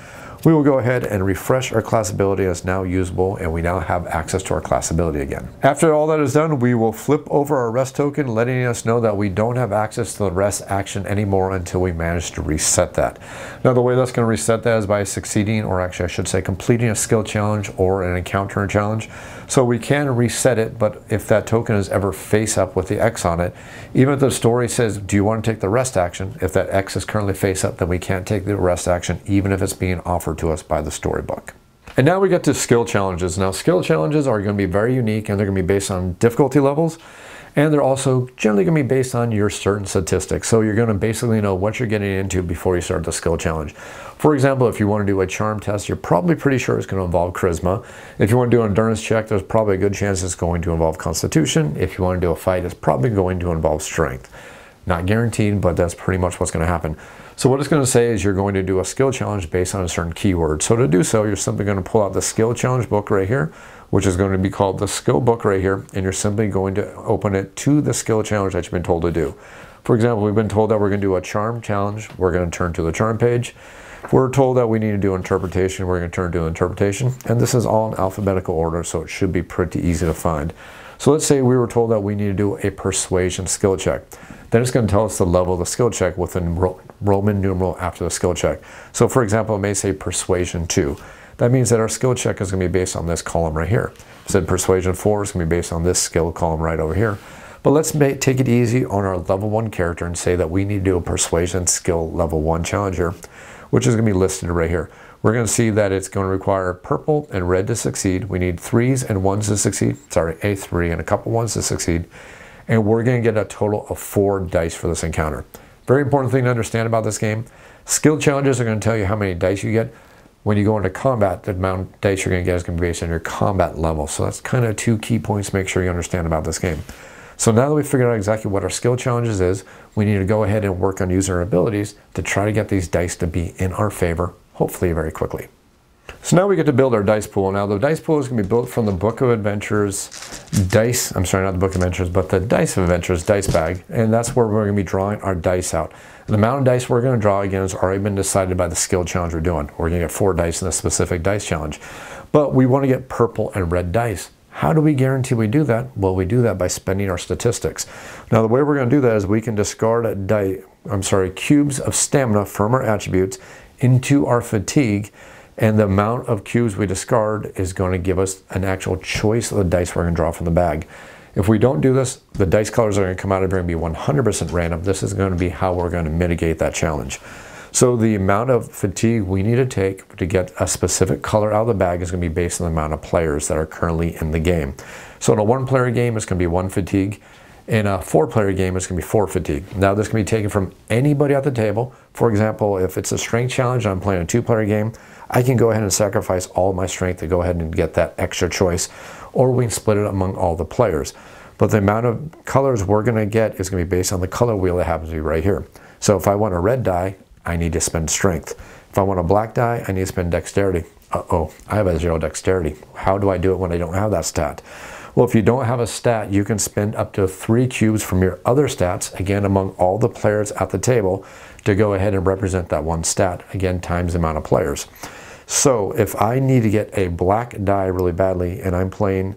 we will go ahead and refresh our class ability as now usable and we now have access to our class ability again. After all that is done, we will flip over our rest token, letting us know that we don't have access to the rest action anymore until we manage to reset that. Now the way that's going to reset that is by succeeding, or actually I should say completing a skill challenge or an encounter challenge. So we can reset it, but if that token is ever face up with the X on it, even if the story says, do you want to take the rest action? If that X is currently face up, then we can't take the rest action, even if it's being offered to us by the storybook. And now we get to skill challenges. Now skill challenges are going to be very unique and they're going to be based on difficulty levels and they're also generally going to be based on your certain statistics. So you're going to basically know what you're getting into before you start the skill challenge. For example, if you want to do a charm test, you're probably pretty sure it's going to involve charisma. If you want to do an endurance check, there's probably a good chance it's going to involve constitution. If you want to do a fight, it's probably going to involve strength. Not guaranteed, but that's pretty much what's going to happen. So what it's going to say is you're going to do a skill challenge based on a certain keyword. So to do so, you're simply going to pull out the skill challenge book right here, which is going to be called the skill book right here, and you're simply going to open it to the skill challenge that you've been told to do. For example, we've been told that we're going to do a charm challenge. We're going to turn to the charm page. We're told that we need to do interpretation, we're going to turn to interpretation. And this is all in alphabetical order, so it should be pretty easy to find. So let's say we were told that we need to do a persuasion skill check. Then it's going to tell us the level of the skill check with a Roman numeral after the skill check. So for example, it may say persuasion 2. That means that our skill check is going to be based on this column right here. Said persuasion 4 is going to be based on this skill column right over here. But let's make, take it easy on our level 1 character and say that we need to do a persuasion skill level 1 challenger, which is going to be listed right here. We're going to see that it's going to require purple and red to succeed. We need threes and ones to succeed. Sorry, a three and a couple ones to succeed and we're going to get a total of four dice for this encounter. Very important thing to understand about this game. Skill challenges are going to tell you how many dice you get. When you go into combat, the amount of dice you're going to get is going to be based on your combat level. So that's kind of two key points to make sure you understand about this game. So now that we've figured out exactly what our skill challenges is, we need to go ahead and work on user abilities to try to get these dice to be in our favor, hopefully very quickly. So now we get to build our dice pool. Now the dice pool is going to be built from the Book of Adventures dice, I'm sorry, not the Book of Adventures, but the Dice of Adventures dice bag. And that's where we're going to be drawing our dice out. The amount of dice we're going to draw, again, has already been decided by the skill challenge we're doing. We're going to get four dice in a specific dice challenge. But we want to get purple and red dice. How do we guarantee we do that? Well, we do that by spending our statistics. Now, the way we're going to do that is we can discard a die, I'm sorry, cubes of stamina from our attributes into our fatigue and the amount of cubes we discard is going to give us an actual choice of the dice we're going to draw from the bag. If we don't do this, the dice colors are going to come out of here and be 100% random. This is going to be how we're going to mitigate that challenge. So the amount of fatigue we need to take to get a specific color out of the bag is going to be based on the amount of players that are currently in the game. So in a one player game, it's going to be one fatigue. In a four player game, it's going to be four fatigue. Now this can be taken from anybody at the table. For example, if it's a strength challenge, I'm playing a two player game, I can go ahead and sacrifice all my strength to go ahead and get that extra choice, or we can split it among all the players. But the amount of colors we're going to get is going to be based on the color wheel that happens to be right here. So if I want a red die, I need to spend strength. If I want a black die, I need to spend dexterity. Uh-oh, I have a zero dexterity. How do I do it when I don't have that stat? Well, if you don't have a stat, you can spend up to three cubes from your other stats, again, among all the players at the table, to go ahead and represent that one stat, again, times the amount of players. So if I need to get a black die really badly and I'm playing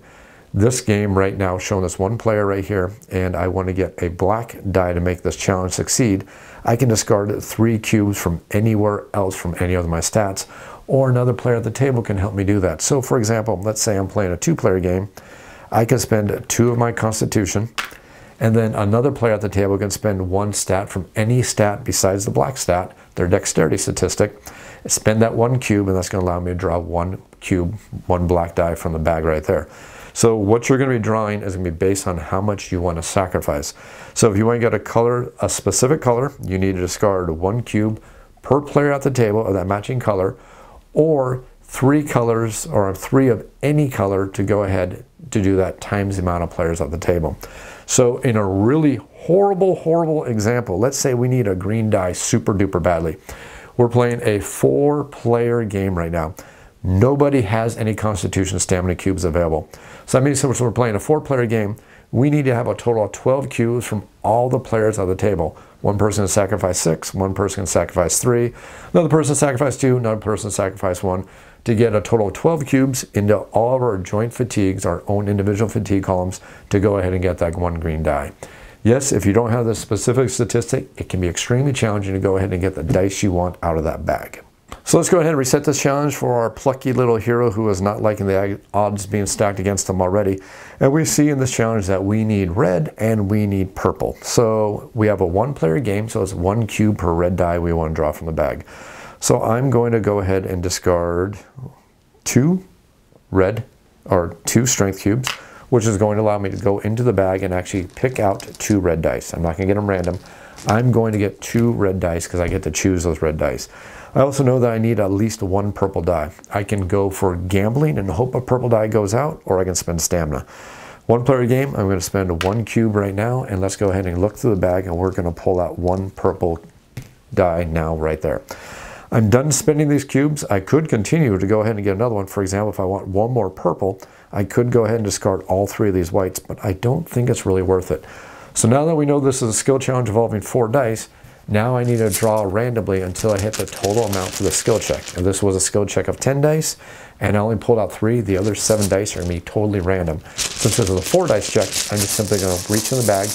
this game right now, showing this one player right here, and I want to get a black die to make this challenge succeed, I can discard three cubes from anywhere else from any of my stats, or another player at the table can help me do that. So for example, let's say I'm playing a two-player game, I can spend two of my constitution, and then another player at the table can spend one stat from any stat besides the black stat, their dexterity statistic, spend that one cube, and that's going to allow me to draw one cube, one black die from the bag right there. So what you're going to be drawing is going to be based on how much you want to sacrifice. So if you want to get a color, a specific color, you need to discard one cube per player at the table of that matching color, or three colors or three of any color to go ahead to do that times the amount of players at the table. So in a really horrible, horrible example, let's say we need a green die super duper badly. We're playing a four player game right now. Nobody has any Constitution stamina cubes available. So that means since we're playing a four player game, we need to have a total of 12 cubes from all the players at the table. One person can sacrifice six, one person can sacrifice three, another person sacrifice two, another person sacrifice one to get a total of 12 cubes into all of our joint fatigues, our own individual fatigue columns, to go ahead and get that one green die. Yes, if you don't have the specific statistic, it can be extremely challenging to go ahead and get the dice you want out of that bag. So let's go ahead and reset this challenge for our plucky little hero who is not liking the odds being stacked against him already. And we see in this challenge that we need red and we need purple. So we have a one player game, so it's one cube per red die we want to draw from the bag. So I'm going to go ahead and discard two red or two strength cubes, which is going to allow me to go into the bag and actually pick out two red dice. I'm not going to get them random. I'm going to get two red dice because I get to choose those red dice. I also know that I need at least one purple die. I can go for gambling and hope a purple die goes out, or I can spend stamina. One player game, I'm going to spend one cube right now, and let's go ahead and look through the bag, and we're going to pull out one purple die now right there. I'm done spending these cubes. I could continue to go ahead and get another one. For example, if I want one more purple, I could go ahead and discard all three of these whites, but I don't think it's really worth it. So now that we know this is a skill challenge involving four dice, now I need to draw randomly until I hit the total amount for the skill check. And this was a skill check of 10 dice, and I only pulled out three. The other seven dice are to be totally random. Since this is a four dice check, I'm just simply to reach in the bag,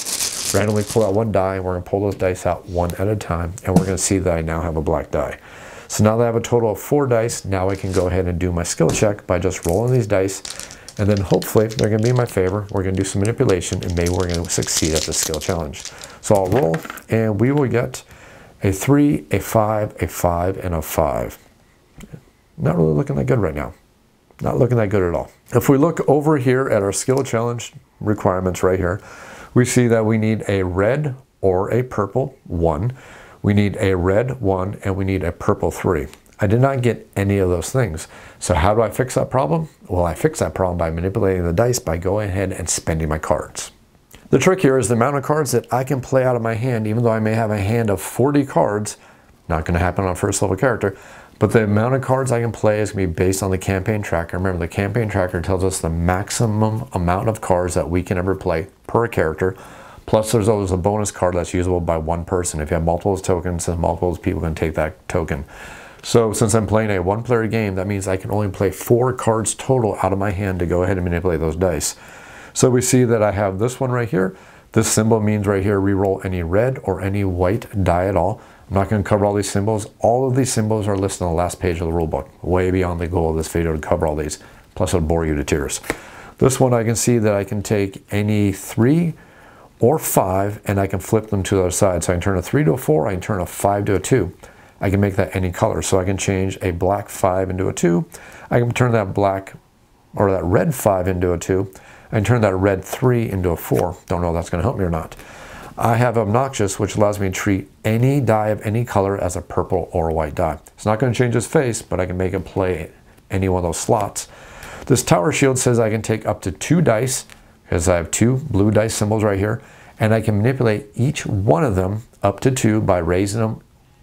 randomly pull out one die, and we're going to pull those dice out one at a time, and we're going to see that I now have a black die. So now that I have a total of four dice, now I can go ahead and do my skill check by just rolling these dice, and then hopefully they're going to be in my favor. We're going to do some manipulation, and maybe we're going to succeed at the skill challenge. So I'll roll, and we will get a 3, a 5, a 5, and a 5. Not really looking that good right now. Not looking that good at all. If we look over here at our skill challenge requirements right here, we see that we need a red or a purple 1. We need a red 1, and we need a purple 3. I did not get any of those things. So how do I fix that problem? Well, I fix that problem by manipulating the dice by going ahead and spending my cards. The trick here is the amount of cards that I can play out of my hand, even though I may have a hand of 40 cards, not going to happen on first level character, but the amount of cards I can play is going to be based on the campaign tracker. Remember, the campaign tracker tells us the maximum amount of cards that we can ever play per character. Plus, there's always a bonus card that's usable by one person. If you have multiple tokens, then multiple people can take that token. So since I'm playing a one-player game, that means I can only play four cards total out of my hand to go ahead and manipulate those dice. So we see that I have this one right here. This symbol means right here re-roll any red or any white die at all. I'm not going to cover all these symbols. All of these symbols are listed on the last page of the rulebook, way beyond the goal of this video to cover all these, plus it'll bore you to tears. This one I can see that I can take any three or five and I can flip them to the other side. So I can turn a three to a four, I can turn a five to a two. I can make that any color. So I can change a black five into a two. I can turn that black or that red five into a two. I can turn that red 3 into a 4. Don't know if that's going to help me or not. I have Obnoxious, which allows me to treat any die of any color as a purple or a white die. It's not going to change his face, but I can make it play any one of those slots. This Tower Shield says I can take up to two dice, because I have two blue dice symbols right here, and I can manipulate each one of them up to two by raising them,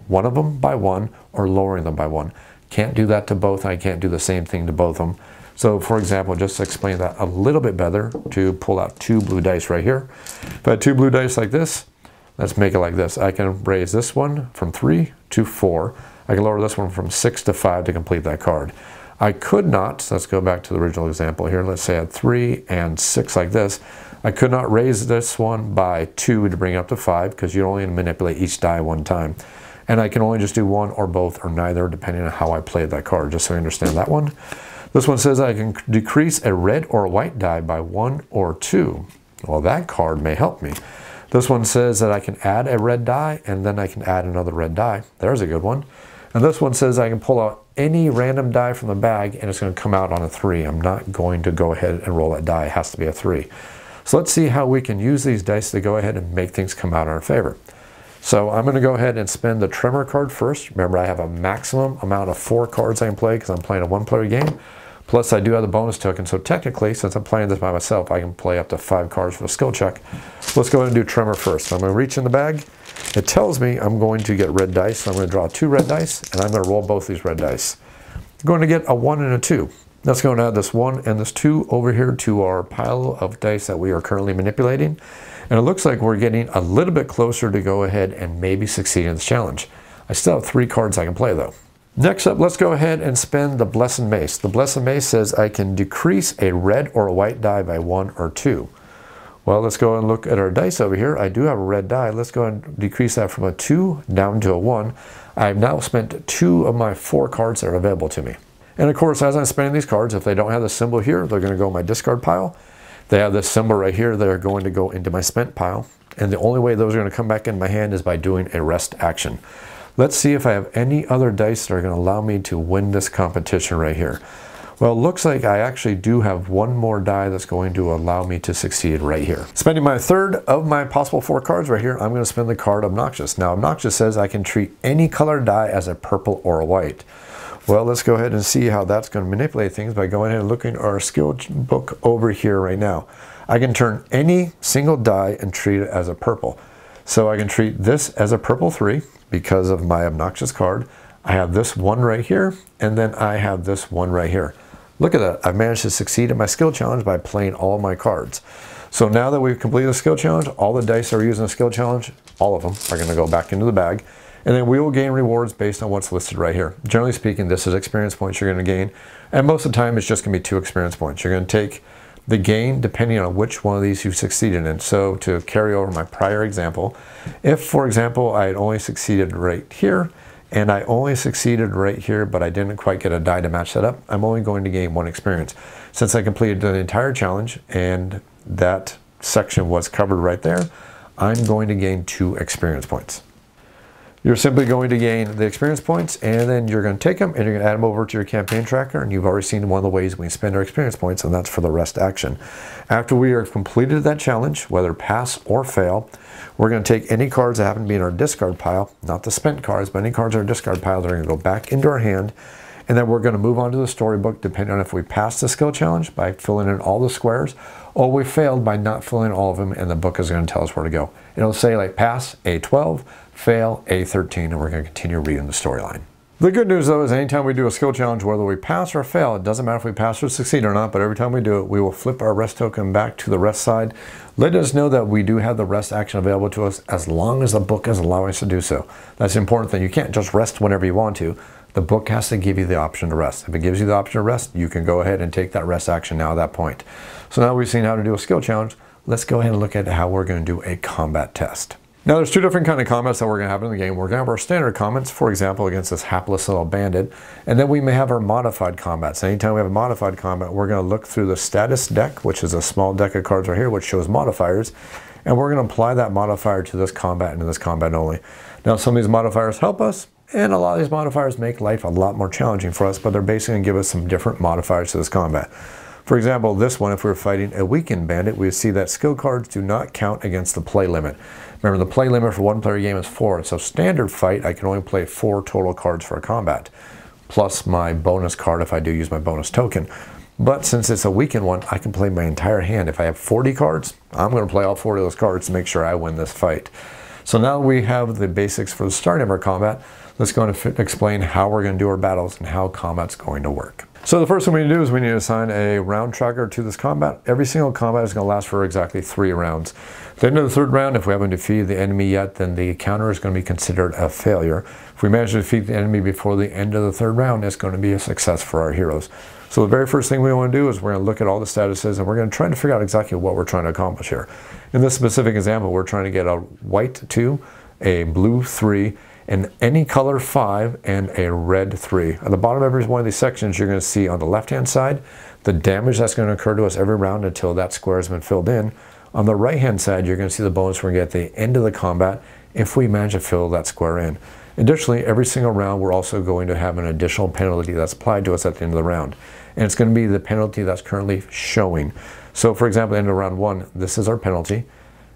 one of them by one, or lowering them by one. Can't do that to both, I can't do the same thing to both of them. So for example, just to explain that a little bit better, to pull out two blue dice right here. If I had two blue dice like this, let's make it like this. I can raise this one from three to four. I can lower this one from six to five to complete that card. I could not, let's go back to the original example here. Let's say I had three and six like this. I could not raise this one by two to bring it up to five because you're only to manipulate each die one time. And I can only just do one or both or neither depending on how I played that card, just so you understand that one. This one says I can decrease a red or white die by one or two. Well, that card may help me. This one says that I can add a red die and then I can add another red die. There's a good one. And this one says I can pull out any random die from the bag and it's going to come out on a three. I'm not going to go ahead and roll that die. It has to be a three. So let's see how we can use these dice to go ahead and make things come out in our favor. So I'm going to go ahead and spend the Tremor card first. Remember, I have a maximum amount of four cards I can play because I'm playing a one-player game. Plus, I do have the bonus token, so technically, since I'm playing this by myself, I can play up to five cards for a skill check. Let's go ahead and do Tremor first. I'm going to reach in the bag. It tells me I'm going to get red dice, so I'm going to draw two red dice, and I'm going to roll both these red dice. I'm going to get a 1 and a 2. That's going to add this 1 and this 2 over here to our pile of dice that we are currently manipulating. And it looks like we're getting a little bit closer to go ahead and maybe succeed in this challenge. I still have three cards I can play though. Next up, let's go ahead and spend the Blessed Mace. The Blessed Mace says I can decrease a red or a white die by one or two. Well, let's go and look at our dice over here. I do have a red die. Let's go and decrease that from a two down to a one. I've now spent two of my four cards that are available to me. And of course, as I'm spending these cards, if they don't have the symbol here, they're going to go in my discard pile. They have this symbol right here, they're going to go into my spent pile. And the only way those are going to come back in my hand is by doing a rest action. Let's see if I have any other dice that are going to allow me to win this competition right here. Well, it looks like I actually do have one more die that's going to allow me to succeed right here. Spending my third of my possible four cards right here, I'm going to spend the card Obnoxious. Now, Obnoxious says I can treat any color die as a purple or a white. Well, let's go ahead and see how that's going to manipulate things by going ahead and looking at our skill book over here right now. I can turn any single die and treat it as a purple. So I can treat this as a purple 3 because of my obnoxious card. I have this one right here, and then I have this one right here. Look at that. I've managed to succeed in my skill challenge by playing all my cards. So now that we've completed the skill challenge, all the dice that are used in the skill challenge, all of them are going to go back into the bag. And then we will gain rewards based on what's listed right here. Generally speaking, this is experience points you're going to gain. And most of the time, it's just going to be two experience points. You're going to take the gain depending on which one of these you succeeded in. So to carry over my prior example, if, for example, I had only succeeded right here, and I only succeeded right here, but I didn't quite get a die to match that up, I'm only going to gain one experience. Since I completed the entire challenge and that section was covered right there, I'm going to gain two experience points. You're simply going to gain the experience points and then you're going to take them and you're going to add them over to your campaign tracker and you've already seen one of the ways we spend our experience points and that's for the rest action. After we have completed that challenge, whether pass or fail, we're going to take any cards that happen to be in our discard pile, not the spent cards, but any cards in our discard pile that are going to go back into our hand and then we're going to move on to the storybook depending on if we passed the skill challenge by filling in all the squares or we failed by not filling all of them and the book is going to tell us where to go. It'll say like pass A12, fail A13, and we're going to continue reading the storyline. The good news though is anytime we do a skill challenge, whether we pass or fail, it doesn't matter if we pass or succeed or not, but every time we do it, we will flip our rest token back to the rest side. Let us know that we do have the rest action available to us as long as the book is allowing us to do so. That's the important thing. You can't just rest whenever you want to. The book has to give you the option to rest. If it gives you the option to rest, you can go ahead and take that rest action now at that point. So now we've seen how to do a skill challenge, let's go ahead and look at how we're going to do a combat test. Now there's two different kind of combats that we're going to have in the game. We're going to have our standard combats, for example, against this hapless little bandit, and then we may have our modified combats. Anytime we have a modified combat, we're going to look through the status deck, which is a small deck of cards right here, which shows modifiers, and we're going to apply that modifier to this combat and to this combat only. Now some of these modifiers help us, and a lot of these modifiers make life a lot more challenging for us, but they're basically going to give us some different modifiers to this combat. For example, this one, if we are fighting a weakened bandit, we see that skill cards do not count against the play limit. Remember, the play limit for one player game is four, so standard fight, I can only play four total cards for a combat, plus my bonus card if I do use my bonus token. But since it's a weakened one, I can play my entire hand. If I have 40 cards, I'm going to play all 40 of those cards to make sure I win this fight. So now we have the basics for the start of our combat. Let's go and explain how we're going to do our battles and how combat's going to work. So the first thing we need to do is we need to assign a round tracker to this combat. Every single combat is going to last for exactly three rounds. At the end of the third round, if we haven't defeated the enemy yet, then the counter is going to be considered a failure. If we manage to defeat the enemy before the end of the third round, it's going to be a success for our heroes. So the very first thing we want to do is we're going to look at all the statuses and we're going to try to figure out exactly what we're trying to accomplish here. In this specific example, we're trying to get a white 2, a blue 3, in any color 5 and a red 3. At the bottom of every one of these sections, you're going to see on the left-hand side the damage that's going to occur to us every round until that square has been filled in. On the right-hand side, you're going to see the bonus we're going to get at the end of the combat if we manage to fill that square in. Additionally, every single round, we're also going to have an additional penalty that's applied to us at the end of the round. And it's going to be the penalty that's currently showing. So for example, at the end of round one, this is our penalty.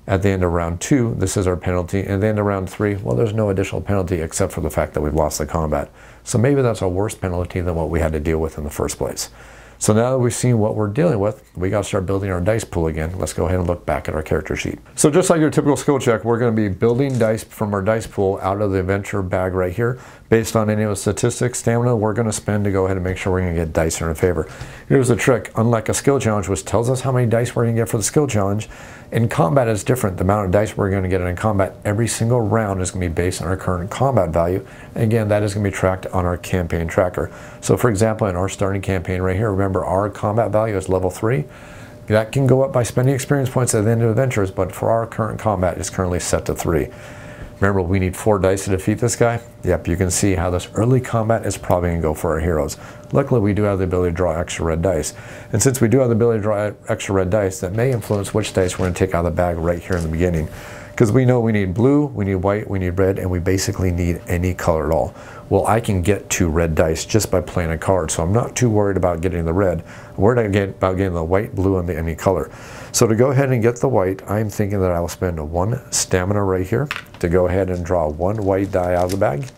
At the end of round two, this is our penalty. And at the end of round three, well, there's no additional penalty except for the fact that we've lost the combat. So maybe that's a worse penalty than what we had to deal with in the first place. So now that we've seen what we're dealing with, we got to start building our dice pool again. Let's go ahead and look back at our character sheet. So just like your typical skill check, we're going to be building dice from our dice pool out of the adventure bag right here. Based on any of the statistics, stamina we're going to spend to go ahead and make sure we're to get dice in our favor. Here's the trick. Unlike a skill challenge, which tells us how many dice we're going to get for the skill challenge, in combat is different. The amount of dice we're going to get in combat every single round is going to be based on our current combat value. And again, that is going to be tracked on our campaign tracker. So for example, in our starting campaign right here, remember our combat value is level 3. That can go up by spending experience points at the end of adventures, but for our current combat, it's currently set to 3. Remember, we need four dice to defeat this guy? Yep, you can see how this early combat is probably going to go for our heroes. Luckily, we do have the ability to draw extra red dice. And since we do have the ability to draw extra red dice, that may influence which dice we're going to take out of the bag right here in the beginning. Because we know we need blue, we need white, we need red, and we basically need any color at all. Well, I can get two red dice just by playing a card, so I'm not too worried about getting the red. I'm worried about getting the white, blue, and the any color. So to go ahead and get the white, I'm thinking that I will spend one stamina right here to go ahead and draw one white die out of the bag.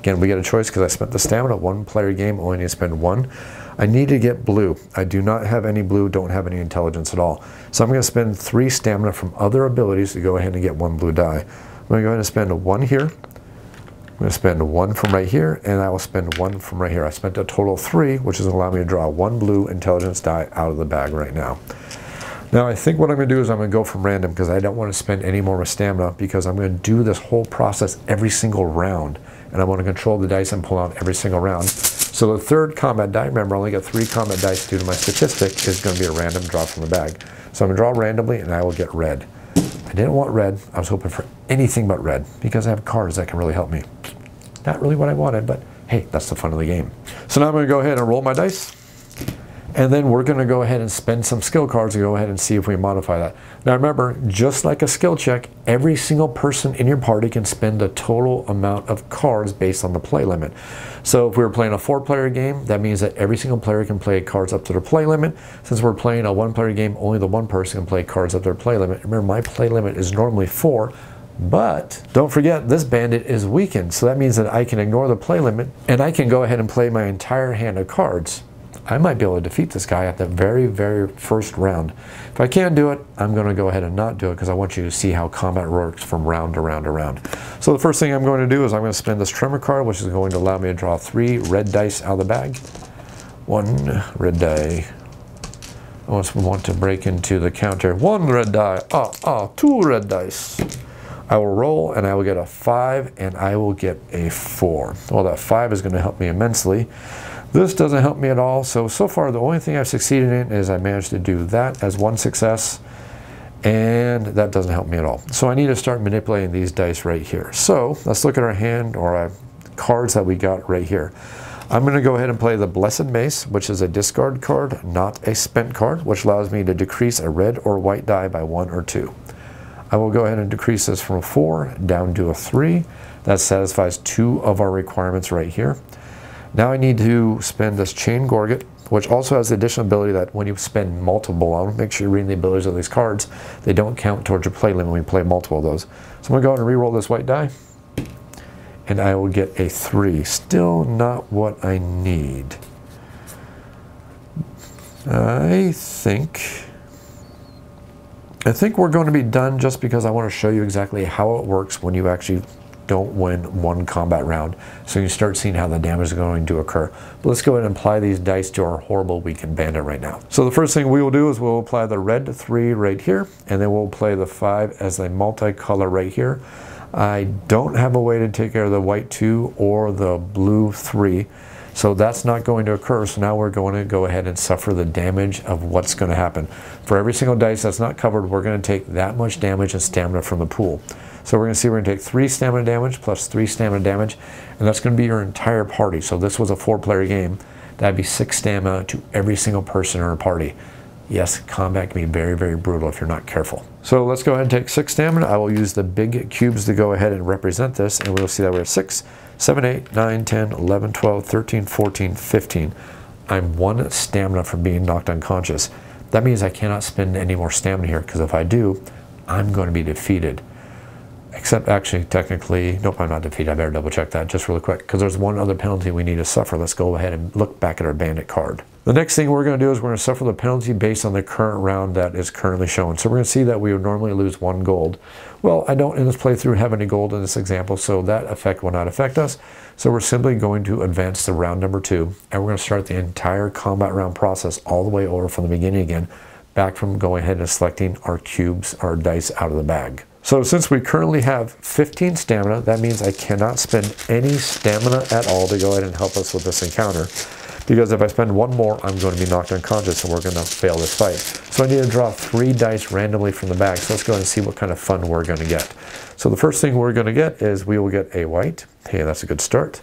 Again, we get a choice because I spent the stamina, one player game, only need to spend one. I need to get blue. I do not have any blue, don't have any intelligence at all. So I'm going to spend three stamina from other abilities to go ahead and get one blue die. I'm going to go ahead and spend one here. I'm going to spend one from right here, and I will spend one from right here. I spent a total of three, which is going to allow me to draw one blue intelligence die out of the bag right now. Now I think what I'm going to do is I'm going to go from random because I don't want to spend any more stamina because I'm going to do this whole process every single round and I want to control the dice and pull out every single round. So the third combat die, remember I only got three combat dice due to my statistic, is going to be a random draw from the bag. So I'm going to draw randomly and I will get red. I didn't want red. I was hoping for anything but red because I have cards that can really help me. Not really what I wanted, but hey, that's the fun of the game. So now I'm going to go ahead and roll my dice. And then we're going to go ahead and spend some skill cards to go ahead and see if we modify that. Now remember, just like a skill check, every single person in your party can spend a total amount of cards based on the play limit. So if we were playing a four player game, that means that every single player can play cards up to their play limit. Since we're playing a one player game, only the one person can play cards up to their play limit. Remember, my play limit is normally four, but don't forget, this bandit is weakened. So that means that I can ignore the play limit and I can go ahead and play my entire hand of cards. I might be able to defeat this guy at the very, very first round. If I can't do it, I'm going to go ahead and not do it because I want you to see how combat works from round to round to round. So the first thing I'm going to do is I'm going to spend this tremor card, which is going to allow me to draw three red dice out of the bag. One red die. I also want to break into the counter. One red die. Ah, ah, two red dice. I will roll and I will get a five and I will get a four. Well, that five is going to help me immensely. This doesn't help me at all. So, so far the only thing I've succeeded in is I managed to do that as one success and that doesn't help me at all. So I need to start manipulating these dice right here. So let's look at our hand or our cards that we got right here. I'm going to go ahead and play the Blessed Mace, which is a discard card, not a spent card, which allows me to decrease a red or white die by one or two. I will go ahead and decrease this from a four down to a three. That satisfies two of our requirements right here. Now I need to spend this Chain Gorget, which also has the additional ability that when you spend multiple, I want to make sure you're reading the abilities of these cards. They don't count towards your play limit when you play multiple of those. So I'm going to go ahead and re-roll this white die. And I will get a 3. Still not what I need. I think... I think we're going to be done just because I want to show you exactly how it works when you actually don't win one combat round. So you start seeing how the damage is going to occur. But let's go ahead and apply these dice to our horrible weakened bandit right now. So the first thing we will do is we'll apply the red three right here, and then we'll play the five as a multicolor right here. I don't have a way to take care of the white two or the blue three. So that's not going to occur. So now we're going to go ahead and suffer the damage of what's going to happen. For every single dice that's not covered, we're going to take that much damage and stamina from the pool. So we're going to see we're going to take three stamina damage plus three stamina damage, and that's going to be your entire party. So this was a four-player game. That'd be six stamina to every single person in a party. Yes, combat can be very, very brutal if you're not careful. So let's go ahead and take six stamina. I will use the big cubes to go ahead and represent this, and we'll see that we're 6, 7, 8, 9, 10, 11, 12, 13, 14, 15. I'm one stamina from being knocked unconscious. That means I cannot spend any more stamina here, because if I do, I'm going to be defeated. Except actually, technically, nope, I'm not defeated. I better double check that just really quick because there's one other penalty we need to suffer. Let's go ahead and look back at our bandit card. The next thing we're going to do is we're going to suffer the penalty based on the current round that is currently shown. So we're going to see that we would normally lose one gold. Well, I don't in this playthrough have any gold in this example, so that effect will not affect us. So we're simply going to advance to round number two, and we're going to start the entire combat round process all the way over from the beginning again, back from going ahead and selecting our cubes, our dice out of the bag. So since we currently have 15 stamina, that means I cannot spend any stamina at all to go ahead and help us with this encounter. Because if I spend one more, I'm going to be knocked unconscious and we're going to fail this fight. So I need to draw three dice randomly from the bag. So let's go ahead and see what kind of fun we're going to get. So the first thing we're going to get is we will get a white. Hey, that's a good start.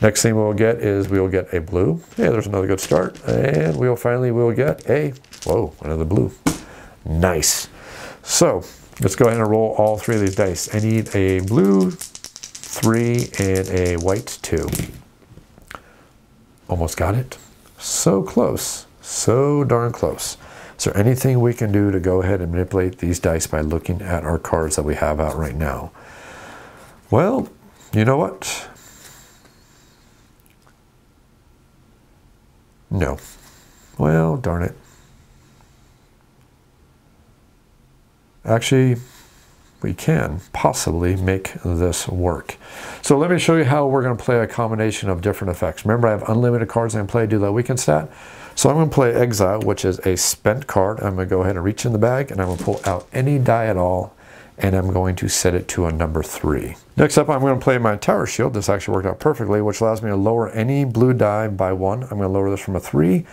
Next thing we'll get is we will get a blue. Hey, there's another good start. And we will finally we will get a, whoa, another blue. Nice. So let's go ahead and roll all three of these dice. I need a blue three and a white two. Almost got it. So close. So darn close. Is there anything we can do to go ahead and manipulate these dice by looking at our cards that we have out right now? Well, you know what? No. Well, darn it. Actually, we can possibly make this work. So let me show you how we're going to play a combination of different effects. Remember, I have unlimited cards I can play, do that weekend stat. So I'm going to play Exile, which is a spent card. I'm going to go ahead and reach in the bag, and I'm going to pull out any die at all, and I'm going to set it to a number three. Next up, I'm going to play my Tower Shield. This actually worked out perfectly, which allows me to lower any blue die by one. I'm going to lower this from a three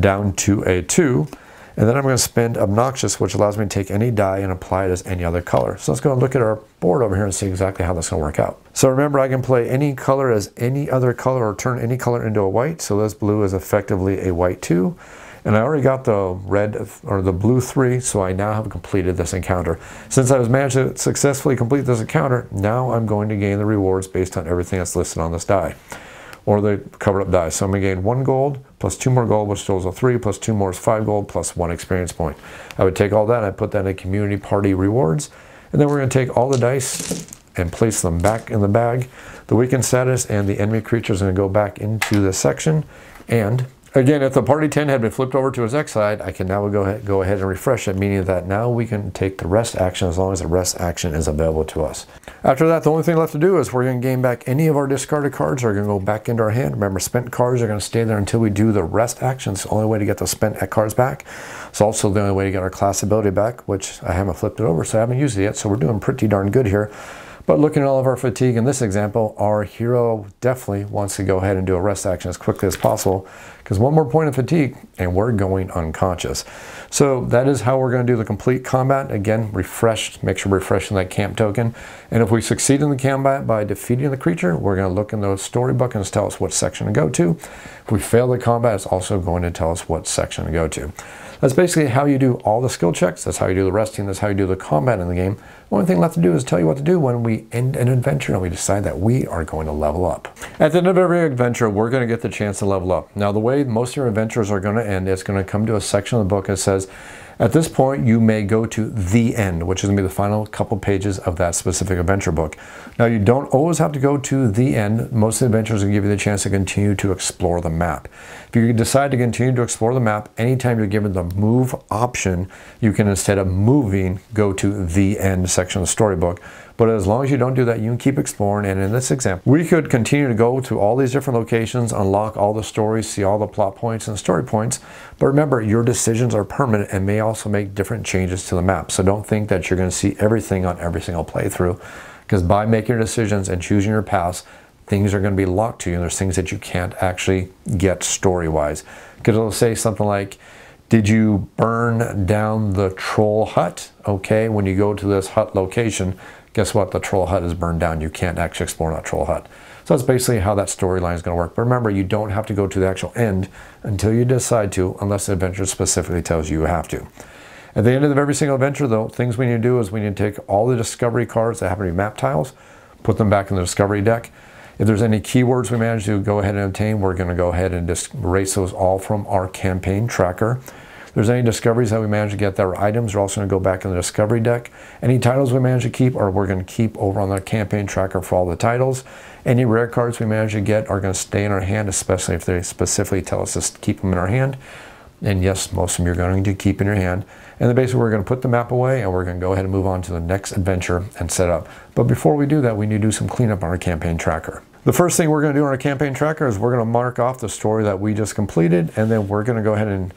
down to a two. And then I'm going to spend Obnoxious, which allows me to take any die and apply it as any other color. So let's go and look at our board over here and see exactly how that's going to work out. So remember, I can play any color as any other color or turn any color into a white. So this blue is effectively a white 2. And I already got the red or the blue 3, so I now have completed this encounter. Since I was managed to successfully complete this encounter, now I'm going to gain the rewards based on everything that's listed on this die or the covered up die. So I'm going to gain one gold plus two more gold, which totals a three, plus two more is five gold, plus one experience point. I would take all that, and I put that in community party rewards, and then we're going to take all the dice and place them back in the bag. The weakened status and the enemy creature is going to go back into the section, and Again, if the party 10 had been flipped over to his X side, I can now go ahead, go ahead and refresh it, meaning that now we can take the rest action as long as the rest action is available to us. After that, the only thing left to do is we're going to gain back any of our discarded cards are going to go back into our hand. Remember, spent cards are going to stay there until we do the rest action. It's the only way to get the spent cards back. It's also the only way to get our class ability back, which I haven't flipped it over, so I haven't used it yet. So we're doing pretty darn good here. But looking at all of our fatigue in this example, our hero definitely wants to go ahead and do a rest action as quickly as possible because one more point of fatigue and we're going unconscious. So that is how we're going to do the complete combat. Again, refreshed, make sure we're refreshing that camp token. And if we succeed in the combat by defeating the creature, we're going to look in the storybook and tell us what section to go to. If we fail the combat, it's also going to tell us what section to go to. That's basically how you do all the skill checks. That's how you do the resting. That's how you do the combat in the game. The only thing left to do is tell you what to do when we end an adventure and we decide that we are going to level up. At the end of every adventure, we're going to get the chance to level up. Now, the way most of your adventures are going to end is going to come to a section of the book that says, at this point, you may go to the end, which is going to be the final couple pages of that specific adventure book. Now, you don't always have to go to the end. Most of the adventures will give you the chance to continue to explore the map. If you decide to continue to explore the map, anytime you're given the move option, you can instead of moving, go to the end section of the storybook. But as long as you don't do that, you can keep exploring. And in this example, we could continue to go to all these different locations, unlock all the stories, see all the plot points and story points. But remember, your decisions are permanent and may also make different changes to the map. So don't think that you're going to see everything on every single playthrough. Because by making your decisions and choosing your paths, things are going to be locked to you. And there's things that you can't actually get story-wise. Because it'll say something like, did you burn down the troll hut? Okay, when you go to this hut location, guess what? The troll hut is burned down. You can't actually explore that troll hut. So that's basically how that storyline is going to work. But remember, you don't have to go to the actual end until you decide to, unless the adventure specifically tells you you have to. At the end of every single adventure, though, things we need to do is we need to take all the discovery cards that happen to be map tiles, put them back in the discovery deck. If there's any keywords we manage to go ahead and obtain, we're going to go ahead and just erase those all from our campaign tracker there's any discoveries that we manage to get that are items, we're also going to go back in the discovery deck. Any titles we manage to keep are we're going to keep over on the campaign tracker for all the titles. Any rare cards we manage to get are going to stay in our hand, especially if they specifically tell us to keep them in our hand. And yes, most of them you're going to keep in your hand. And then basically we're going to put the map away and we're going to go ahead and move on to the next adventure and set up. But before we do that, we need to do some cleanup on our campaign tracker. The first thing we're going to do on our campaign tracker is we're going to mark off the story that we just completed and then we're going to go ahead and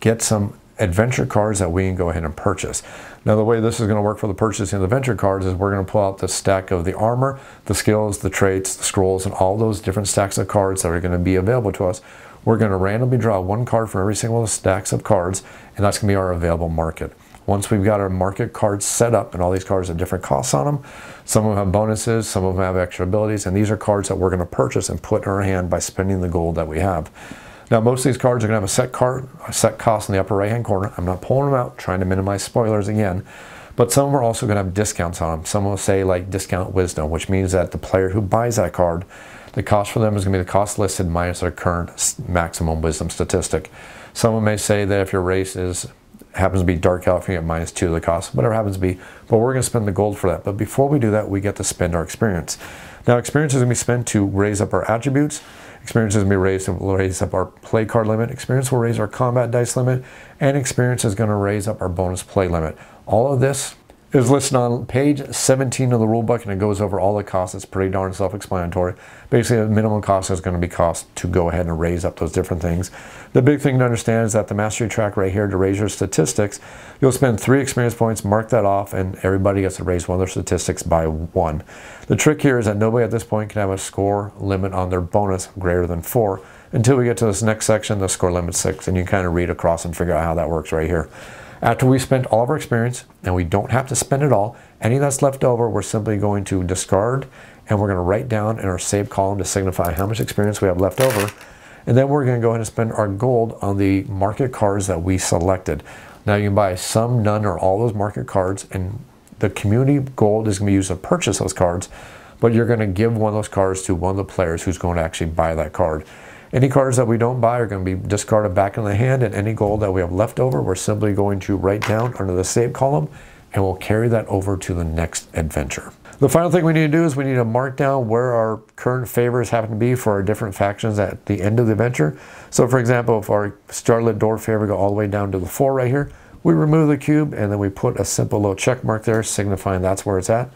get some adventure cards that we can go ahead and purchase. Now the way this is going to work for the purchasing of the adventure cards is we're going to pull out the stack of the armor, the skills, the traits, the scrolls, and all those different stacks of cards that are going to be available to us. We're going to randomly draw one card from every single stacks of cards, and that's going to be our available market. Once we've got our market cards set up, and all these cards have different costs on them, some of them have bonuses, some of them have extra abilities, and these are cards that we're going to purchase and put in our hand by spending the gold that we have. Now most of these cards are going to have a set card, a set cost in the upper right hand corner. I'm not pulling them out, trying to minimize spoilers again. But some are also going to have discounts on them. Some will say like discount wisdom, which means that the player who buys that card, the cost for them is going to be the cost listed minus their current maximum wisdom statistic. Someone may say that if your race is happens to be dark elf, you get minus two of the cost, whatever happens to be. But we're going to spend the gold for that. But before we do that, we get to spend our experience. Now, experience is going to be spent to raise up our attributes. Experience is going to be raised to raise up our play card limit. Experience will raise our combat dice limit. And experience is going to raise up our bonus play limit. All of this is listed on page 17 of the rulebook and it goes over all the costs. It's pretty darn self-explanatory. Basically, the minimum cost is going to be cost to go ahead and raise up those different things. The big thing to understand is that the mastery track right here to raise your statistics, you'll spend three experience points, mark that off, and everybody gets to raise one of their statistics by one. The trick here is that nobody at this point can have a score limit on their bonus greater than four until we get to this next section, the score limit six, and you kind of read across and figure out how that works right here. After we spent all of our experience, and we don't have to spend it all, any that's left over, we're simply going to discard, and we're going to write down in our save column to signify how much experience we have left over. And then we're going to go ahead and spend our gold on the market cards that we selected. Now you can buy some, none, or all those market cards, and the community gold is going to be used to purchase those cards, but you're going to give one of those cards to one of the players who's going to actually buy that card. Any cards that we don't buy are going to be discarded back in the hand, and any gold that we have left over, we're simply going to write down under the save column, and we'll carry that over to the next adventure. The final thing we need to do is we need to mark down where our current favors happen to be for our different factions at the end of the adventure. So for example, if our Starlit Door favor go all the way down to the 4 right here, we remove the cube and then we put a simple little check mark there signifying that's where it's at.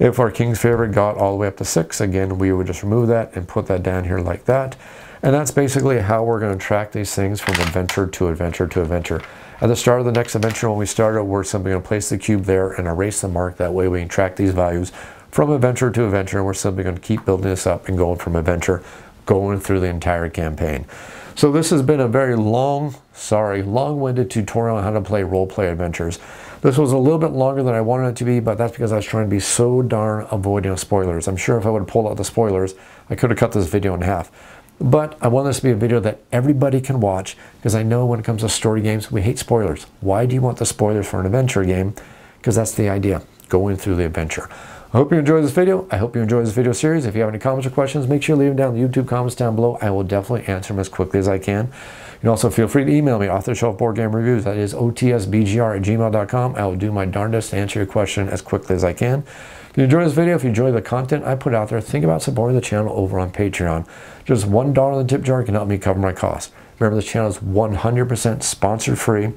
If our King's favorite got all the way up to 6, again, we would just remove that and put that down here like that. And that's basically how we're going to track these things from adventure to adventure to adventure. At the start of the next adventure, when we start it, we're simply going to place the cube there and erase the mark. That way we can track these values from adventure to adventure. And we're simply going to keep building this up and going from adventure, going through the entire campaign. So this has been a very long, sorry, long-winded tutorial on how to play Roll Player Adventures. This was a little bit longer than I wanted it to be, but that's because I was trying to be so darn avoiding spoilers. I'm sure if I would pulled out the spoilers, I could have cut this video in half. But I want this to be a video that everybody can watch because I know when it comes to story games, we hate spoilers. Why do you want the spoilers for an adventure game? Because that's the idea, going through the adventure. I hope you enjoyed this video. I hope you enjoyed this video series. If you have any comments or questions, make sure you leave them down in the YouTube comments down below. I will definitely answer them as quickly as I can. You can also feel free to email me off the shelf board game reviews. That is otsbgr at gmail.com. I will do my darndest to answer your question as quickly as I can. If you enjoyed this video, if you enjoy the content I put out there, think about supporting the channel over on Patreon. Just $1 in the tip jar can help me cover my costs. Remember, this channel is 100% sponsored free.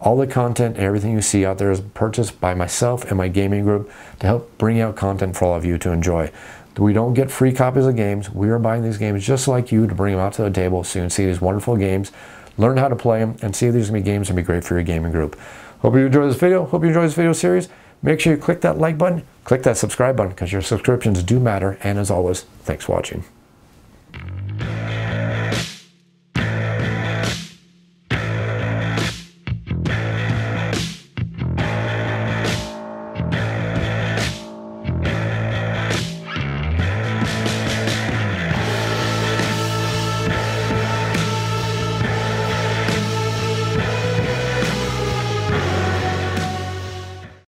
All the content everything you see out there is purchased by myself and my gaming group to help bring out content for all of you to enjoy. We don't get free copies of games. We are buying these games just like you to bring them out to the table so you can see these wonderful games, learn how to play them, and see if these games that be great for your gaming group. Hope you enjoy this video. Hope you enjoy this video series. Make sure you click that like button, click that subscribe button because your subscriptions do matter. And as always, thanks for watching.